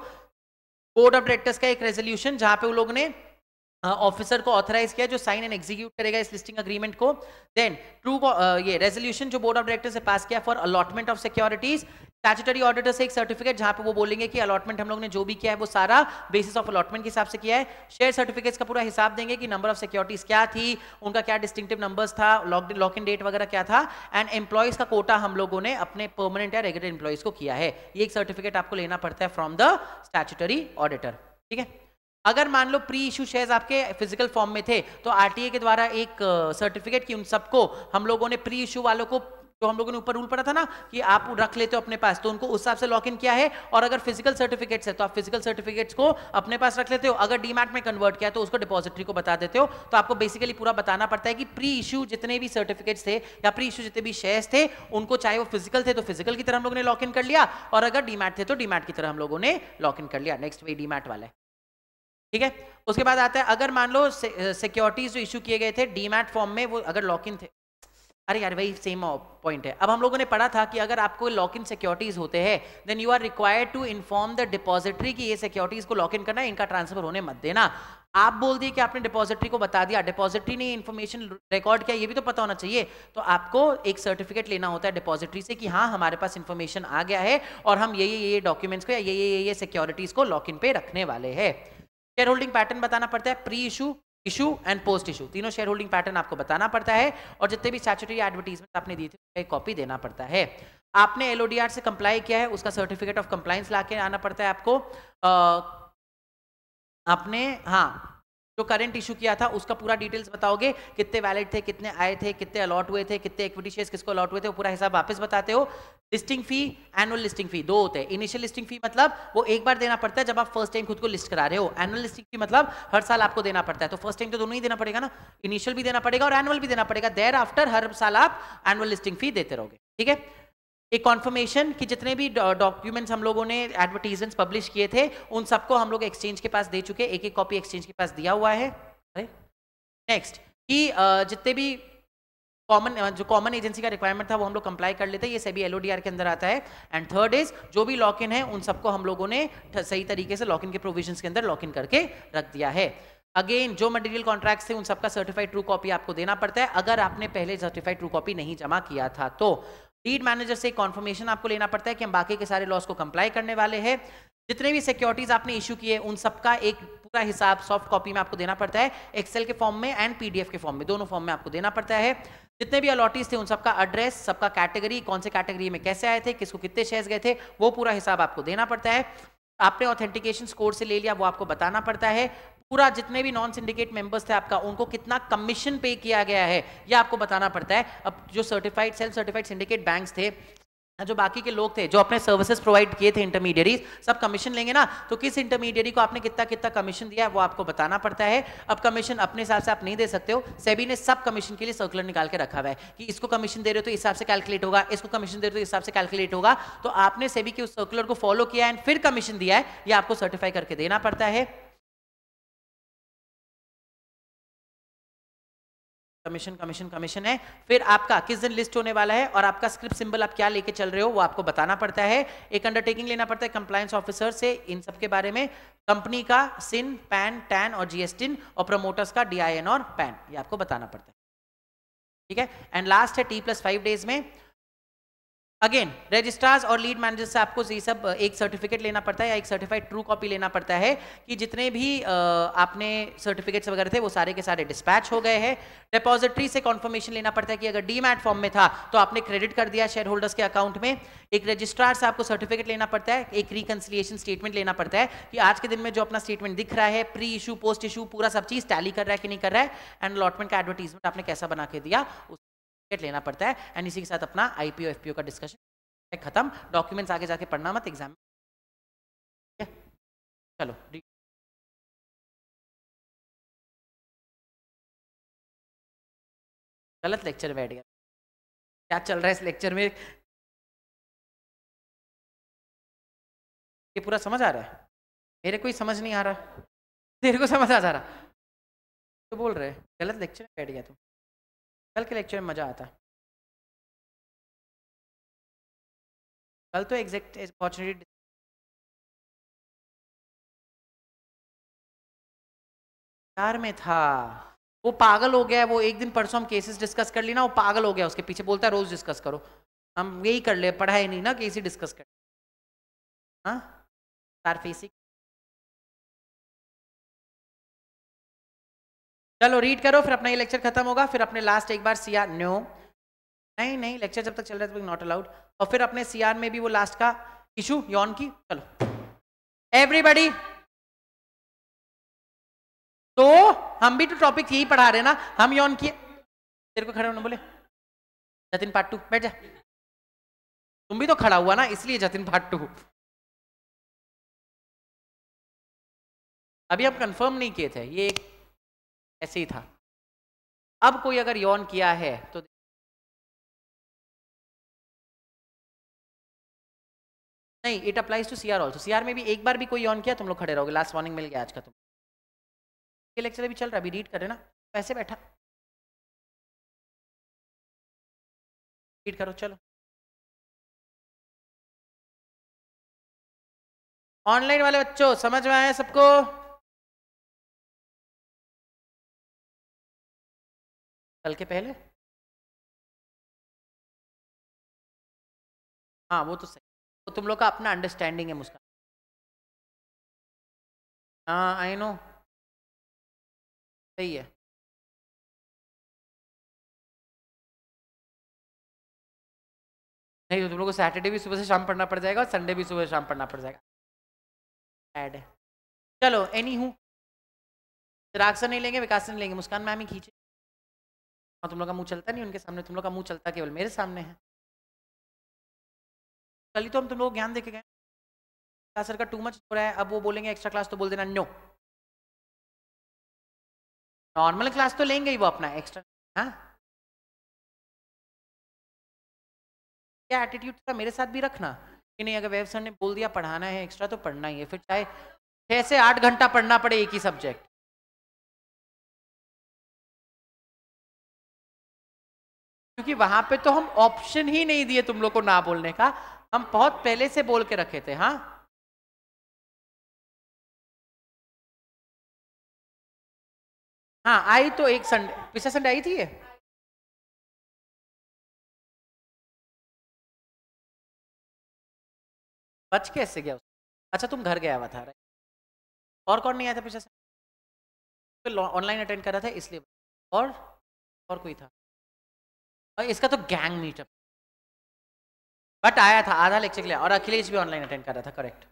बोर्ड ऑफ़ डायरेक्टर्स का एक रेजोल्यूशन जहाँ पे वो लोग ने ऑफिसर को ऑथराइज किया जो साइन एंड एग्जीक्यूट करेगा इस लिस्टिंग अग्रीमेंट को। देन ट्रू ये रेजोल्यूशन जो बोर्ड ऑफ़ डायरेक्टर से पास किया for allotment of securities statutory auditor से एक सर्टिफिकेट जहाँ पे वो बोलेंगे कि अलॉटमेंट हम लोग ने जो भी किया है वो सारा बेसिस ऑफ़ अलॉटमेंट के हिसाब से किया है। शेयर सर्टिफिकेट्स का पूरा हिसाब देंगे कि नंबर ऑफ़ सिक्योरिटीज क्या थी, उनका क्या डिस्टिंक्टिव नंबर्स था लॉक इन डेट वगैरह क्या था एंड एम्प्लॉयज़ का कोटा हम लोगों ने अपने परमानेंट या रेगुलर एम्प्लॉयज़ को किया है। ये एक सर्टिफिकेट आपको लेना पड़ता है फ्रॉम द स्टैचुटरी ऑडिटर ठीक है? अगर मान लो प्री इशू शेयर्स आपके फ़िज़िकल फॉर्म में थे तो आरटीए के द्वारा एक सर्टिफिकेट की उन सबको हम लोगों ने प्री इशू वालों को, जो हम लोगों ने ऊपर रूल पढ़ा था ना, कि आप रख लेते हो अपने पास तो उनको उस हिसाब से लॉक इन किया है। और अगर फ़िज़िकल सर्टिफिकेट्स है तो आप फ़िज़िकल सर्टिफिकेट्स को अपने पास रख लेते हो। अगर डीमैट में कन्वर्ट किया तो उसको डिपॉजिटरी को बता देते हो। तो आपको बेसिकली पूरा बताना पड़ता है कि प्री इशू जितने भी सर्टिफिकेट्स थे, या प्री इशू जितने भी शेयर्स थे, उनको चाहे वो फ़िज़िकल थे तो फ़िज़िकल की तरह हम लोगों ने लॉक इन कर लिया। और अगर डीमैट थे तो डीमैट की तरह हम लोगों ने लॉक इन कर लिया। नेक्स्ट वे डीमैट वाला। ठीक है? उसके बाद आता है, अगर मान लो सिक्योरिटीज जो इशू किए गए थे डीमैट फॉर्म में वो अगर लॉक इन थे। अरे यार वही सेम पॉइंट है। अब हम लोगों ने पढ़ा था कि अगर आपको लॉक इन सिक्योरिटीज होते हैं then you are required to inform the depository कि ये सिक्योरिटीज को लॉक इन करना इनका ट्रांसफ़र होने मत देना। आप बोल दिए कि आपने डिपॉजिटरी को बता दिया डिपॉजिटरी ने इन्फॉर्मेशन रिकॉर्ड किया, ये भी तो पता होना चाहिए। तो आपको एक सर्टिफिकेट लेना होता है डिपॉजिटरी से कि हाँ हमारे पास इन्फॉर्मेशन आ गया है और हम ये ये ये डॉक्यूमेंट्स को या ये ये ये सिक्योरिटीज को लॉक इन पे रखने वाले हैं। शेयर होल्डिंग पैटर्न बताना पड़ता है pre issue issue and post issue तीनों शेयर होल्डिंग पैटर्न आपको बताना पड़ता है और जितने भी स्टैचुटरी एडवर्टीजमेंट आपने दी थी एक कॉपी देना पड़ता है। आपने एलओडीआर से कंप्लाई किया है उसका सर्टिफिकेट ऑफ़ कंप्लाइंस ला आना पड़ता है आपको। आ, आपने हाँ जो करंट इशू किया था, उसका पूरा डिटेल्स बताओगे, कितने वैलिड थे, कितने आए थे, कितने अलॉट हुए थे, कितने इक्विटी शेयर्स किसको अलॉट हुए थे, वो पूरा हिसाब वापस बताते हो। Listing fee annual listing fee दो होते हैं। इनिशियल लिस्टिंग फ़ी मतलब वो एक बार देना पड़ता है जब आप फ़र्स्ट टाइम खुद को लिस्ट करा रहे हो। एनुअल लिस्टिंग फ़ी मतलब हर साल आपको देना पड़ता है। तो फ़र्स्ट टाइम तो दोनों ही देना पड़ेगा ना? इनिशियल भी देना पड़ेगा और एनुअल भी देना पड़ेगा। देर आफ्टर हर साल आप एनुअल लिस्टिंग फ़ी देते रहोगे। ठीक है? एक कॉन्फर्मेशन कि जितने भी डॉक्यूमेंट्स हम लोगों ने एडवर्टीजमेंट्स पब्लिश किए थे, उन सबको हम लोग एक्सचेंज के पास दे चुके एक एक कॉपी एक्सचेंज के पास दिया हुआ है। नेक्स्ट कि जितने भी कॉमन जो कॉमन एजेंसी का रिक्वायरमेंट था, वो हम लोग कंप्लाई कर लेते हैं। ये सभी एलओडीआर के अंदर आता है। एंड थर्ड इज़ जो भी लॉक इन है, उन सबको हम लोगों ने सही तरीके से लॉक इन के प्रोविज़न के अंदर लॉक इन करके रख दिया है। अगेन जो मटेरियल कॉन्ट्रैक्ट थे, उन सबका सर्टिफाइड ट्रू कॉपी आपको देना पड़ता है। अगर आपने पहले सर्टिफाइड ट्रू कॉपी नहीं जमा किया था तो लीड मैनेजर से कॉन्फर्मेशन आपको लेना पड़ता है कि हम बाकी के सारे लॉस को कंप्लाई करने वाले हैं। जितने भी सिक्योरिटीज आपने इशू किए, उन सबका एक पूरा हिसाब सॉफ्ट कॉपी में आपको देना पड़ता है एक्सेल के फॉर्म में एंड पीडीएफ के फॉर्म में, दोनों फॉर्म में आपको देना पड़ता है। जितने भी अलॉटीज थे, उन सबका एड्रेस सबका कैटेगरी कौन से कैटेगरी में कैसे आए थे, किसको कितने शेयर्स गए थे, वो पूरा हिसाब आपको देना पड़ता है। आपने ऑथेंटिकेशन स्कोर से ले लिया, वो आपको बताना पड़ता है। पूरा जितने भी नॉन सिंडिकेट मेंबर्स थे आपका, उनको कितना कमीशन पे किया गया है ये आपको बताना पड़ता है। अब जो certified self certified syndicate banks थे, जो बाकी के लोग थे, जो अपने सर्विसेज़ प्रोवाइड किए थे इंटरमीडियरीज सब कमीशन लेंगे ना तो किस इंटरमीडियरी को आपने कितना कितना कमीशन दिया है, वो आपको बताना पड़ता है। अब कमीशन अपने हिसाब से आप नहीं दे सकते हो। सेबी ने सब कमीशन के लिए सर्कुलर निकाल के रखा हुआ है, कि इसको कमीशन दे रहे हो तो हिसाब से कैलकुलेट होगा, इसको कमीशन दे रहे हो तो हिसाब से कैलकुलेट होगा। तो आपने सेबी के उस सर्कुलर को फॉलो किया एंड फिर कमीशन दिया है ये आपको सर्टिफाई करके देना पड़ता है। कमीशन कमीशन कमीशन है। फिर आपका किस दिन लिस्ट होने वाला है और आपका स्क्रिप्ट सिंबल आप क्या लेके चल रहे हो वो आपको बताना पड़ता है। एक अंडरटेकिंग लेना पड़ता है कंप्लायंस ऑफिसर से इन सब के बारे में। कंपनी का सिन पैन टैन और जीएसटिन और प्रमोटर्स का डीआईएन और पैन ये आपको बताना पड़ता है। ठीक है? एंड लास्ट है टी प्लस फाइव डेज़ में। अगेन रजिस्ट्रार्स और लीड मैनेजर से आपको ये सब, एक सर्टिफिकेट लेना पड़ता है या एक सर्टिफाइड ट्रू कॉपी लेना पड़ता है कि जितने भी आपने सर्टिफिकेट्स वगैरह थे वो सारे के सारे डिस्पैच हो गए हैं। डिपॉजिटरी से कॉन्फर्मेशन लेना पड़ता है कि अगर डीमैट फॉर्म में था तो आपने क्रेडिट कर दिया शेयर होल्डर्स के अकाउंट में। एक रजिस्ट्रार से आपको सर्टिफिकेट लेना पड़ता है, एक रिकन्सिलियेशन स्टेटमेंट लेना पड़ता है कि आज के दिन में जो अपना स्टेटमेंट दिख रहा है प्री इशू पोस्ट इशू पूरा सब चीज़ टैली कर रहा है कि नहीं कर रहा है एंड अलॉटमेंट का एडवर्टीजमेंट आपने कैसा बना के दिया लेना पड़ता है। एंड इसी के साथ अपना आईपीओ एफपीओ का डिस्कशन खत्म। डॉक्यूमेंट्स आगे जाके पढ़ना, मत एग्ज़ाम में चलो गलत लेक्चर बैठ गया। क्या चल रहा है इस लेक्चर में? ये पूरा समझ आ रहा है? मेरे को ही समझ नहीं आ रहा। तेरे को समझ आ जा रहा। तो बोल रहे गलत लेक्चर में बैठ गया तुम कल के लेक्चर में मज़ा आता। कल तो एग्जैक्ट अपॉर्चुनिटी चार में था। वो पागल हो गया है वो एक दिन परसों हम केसेस डिस्कस कर ली ना, वो पागल हो गया, उसके पीछे बोलता है रोज डिस्कस करो। हम यही कर ले, पढ़ाई नहीं ना केस डिस्कस कर हाँ? फेसिक चलो रीड करो, फिर अपना ये लेक्चर खत्म होगा, फिर अपने लास्ट एक बार सीआर नो नहीं नहीं लेक्चर जब तक चल रहा है नॉट अलाउड और फिर अपने सीआर में भी वो लास्ट का इशू यौन की, चलो. एवरीबडी तो हम भी तो टॉपिक यही पढ़ा रहे ना, हम यौन किए. तेरे को खड़े होने बोले. जतिन पार्ट टू बैठ जा. तुम भी तो खड़ा हुआ ना, इसलिए जतिन पार्ट टू अभी हम कंफर्म नहीं किए थे, ये एक ऐसे ही था। अब कोई अगर यौन किया है तो नहीं it applies to CR also CR में भी एक बार भी कोई यौन किया, तुम लोग खड़े रहोगे। लास्ट वार्निंग मिल गया आज का तुम ये लेक्चर अभी चल रहा है, अभी रीड करे ना पैसे बैठा। रीड करो, चलो। ऑनलाइन वाले बच्चों, समझ में आया सबको? कल के पहले? हाँ वो तो सही। वो तुम लोग का अपना अंडरस्टैंडिंग है मुस्कान हाँ आई नो सही है। नहीं तो तुम लोग को सैटरडे भी सुबह से शाम पढ़ना पड़ जाएगा और संडे भी सुबह से शाम पढ़ना पड़ जाएगा। ऐड है। चलो एनी हूँ चिराग सर नहीं लेंगे, विकास नहीं लेंगे, मुस्कान मैम ही खींचे। हाँ तुम लोग का मुँह चलता नहीं उनके सामने, तुम लोग का मुँह चलता केवल मेरे सामने है। कल ही तो हम तुम लोग ज्ञान देके गए। सर का टू मच हो रहा है, अब वो बोलेंगे एक्स्ट्रा क्लास तो बोल देना नो नॉर्मल क्लास तो लेंगे ही वो अपना एक्स्ट्रा हाँ? क्या एटीट्यूड था मेरे साथ भी रखना? कि नहीं, अगर वेब सर ने बोल दिया, पढ़ाना है एक्स्ट्रा तो पढ़ना ही है, फिर चाहे छह से आठ घंटा पढ़ना पड़े एक ही सब्जेक्ट क्योंकि वहाँ पे तो हम ऑप्शन ही नहीं दिए तुम लोग को ना बोलने का। हम बहुत पहले से बोल के रखे थे हाँ? हाँ आई तो एक संडे पिछले संडे आई थी ये? बच कैसे गया अच्छा तुम घर गया हुआ था और कौन नहीं आया था पिछले से ऑनलाइन अटेंड कर रहा था, इसलिए। और और कोई था? और इसका तो गैंग मीटअप बट आया था आधा लेक्चर के लिए और अखिलेश भी ऑनलाइन अटेंड कर रहा था करेक्ट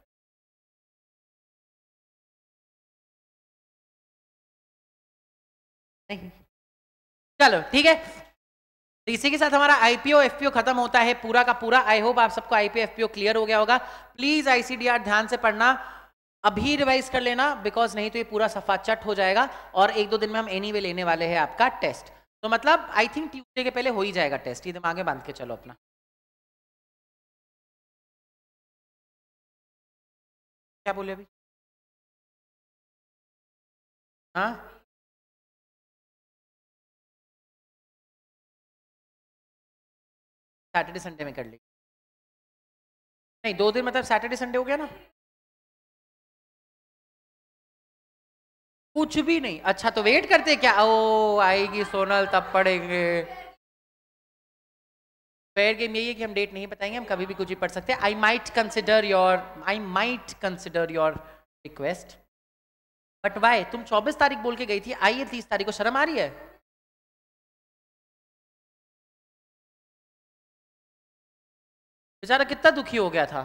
नहीं। चलो ठीक है। तो इसी के साथ हमारा आईपीओ एफपीओ खत्म होता है पूरा का पूरा। आई होप आप सबको आईपीओ एफपीओ क्लियर हो गया होगा। प्लीज़ आईसीडीआर ध्यान से पढ़ना अभी रिवाइज कर लेना बिकॉज़ नहीं तो ये पूरा सफ़ा चट हो जाएगा। और एक दो दिन में हम एनी anyway लेने वाले हैं आपका टेस्ट तो मतलब आई थिंक ट्यूजडे के पहले हो ही जाएगा टेस्ट ये दिमाग बाँध के चलो अपना। क्या बोले अभी? हाँ? सैटरडे संडे में कर ली। नहीं, दो दिन मतलब सैटरडे संडे हो गया ना? कुछ भी नहीं। अच्छा तो वेट करते क्या? ओ, आएगी सोनल, तब पढ़ेंगे। फेयर गेम यही है कि हम डेट नहीं बताएँगे, हम कभी भी कुछ भी पढ़ सकते हैं। I might consider your I might consider your request but why तुम 24 तारीख बोल के गई थी, आई है तीस तारीख को, शर्म आ रही है? बेचारा कितना दुखी हो गया था।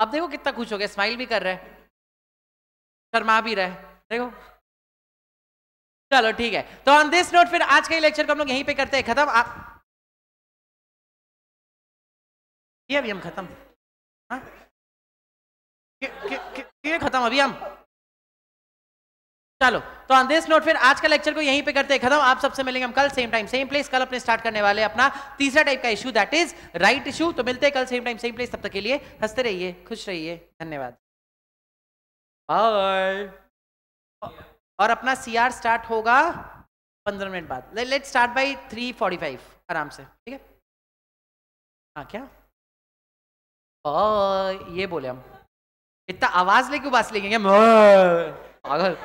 अब देखो कितना खुश हो गया स्माइल भी कर रहे शर्मा भी रहे। देखो। चलो, ठीक है। तो ऑन दिस नोट फिर आज का लेक्चर को हम लोग यहीं पे करते हैं। खत्म। आप ये अभी हम खत्म। हाँ? खत्म? अभी हम चलो। तो ऑन दिस नोट फिर आज का लेक्चर को यहीं पे करते हैं। खत्म। आप सबसे मिलेंगे हम कल सेम टाइम सेम प्लेस कल अपने स्टार्ट करने वाले अपना तीसरा टाइप का issue that is right issue तो मिलते हैं कल सेम टाइम सेम प्लेस तब तक के लिए हँसते रहिए, खुश रहिए। धन्यवाद। बाय और अपना सीआर स्टार्ट होगा पंद्रह मिनट बाद। Let start by three forty five आराम से, ठीक है? हाँ क्या? ये बोले हम। इतना आवाज़ लेके बास लेंगे पागल।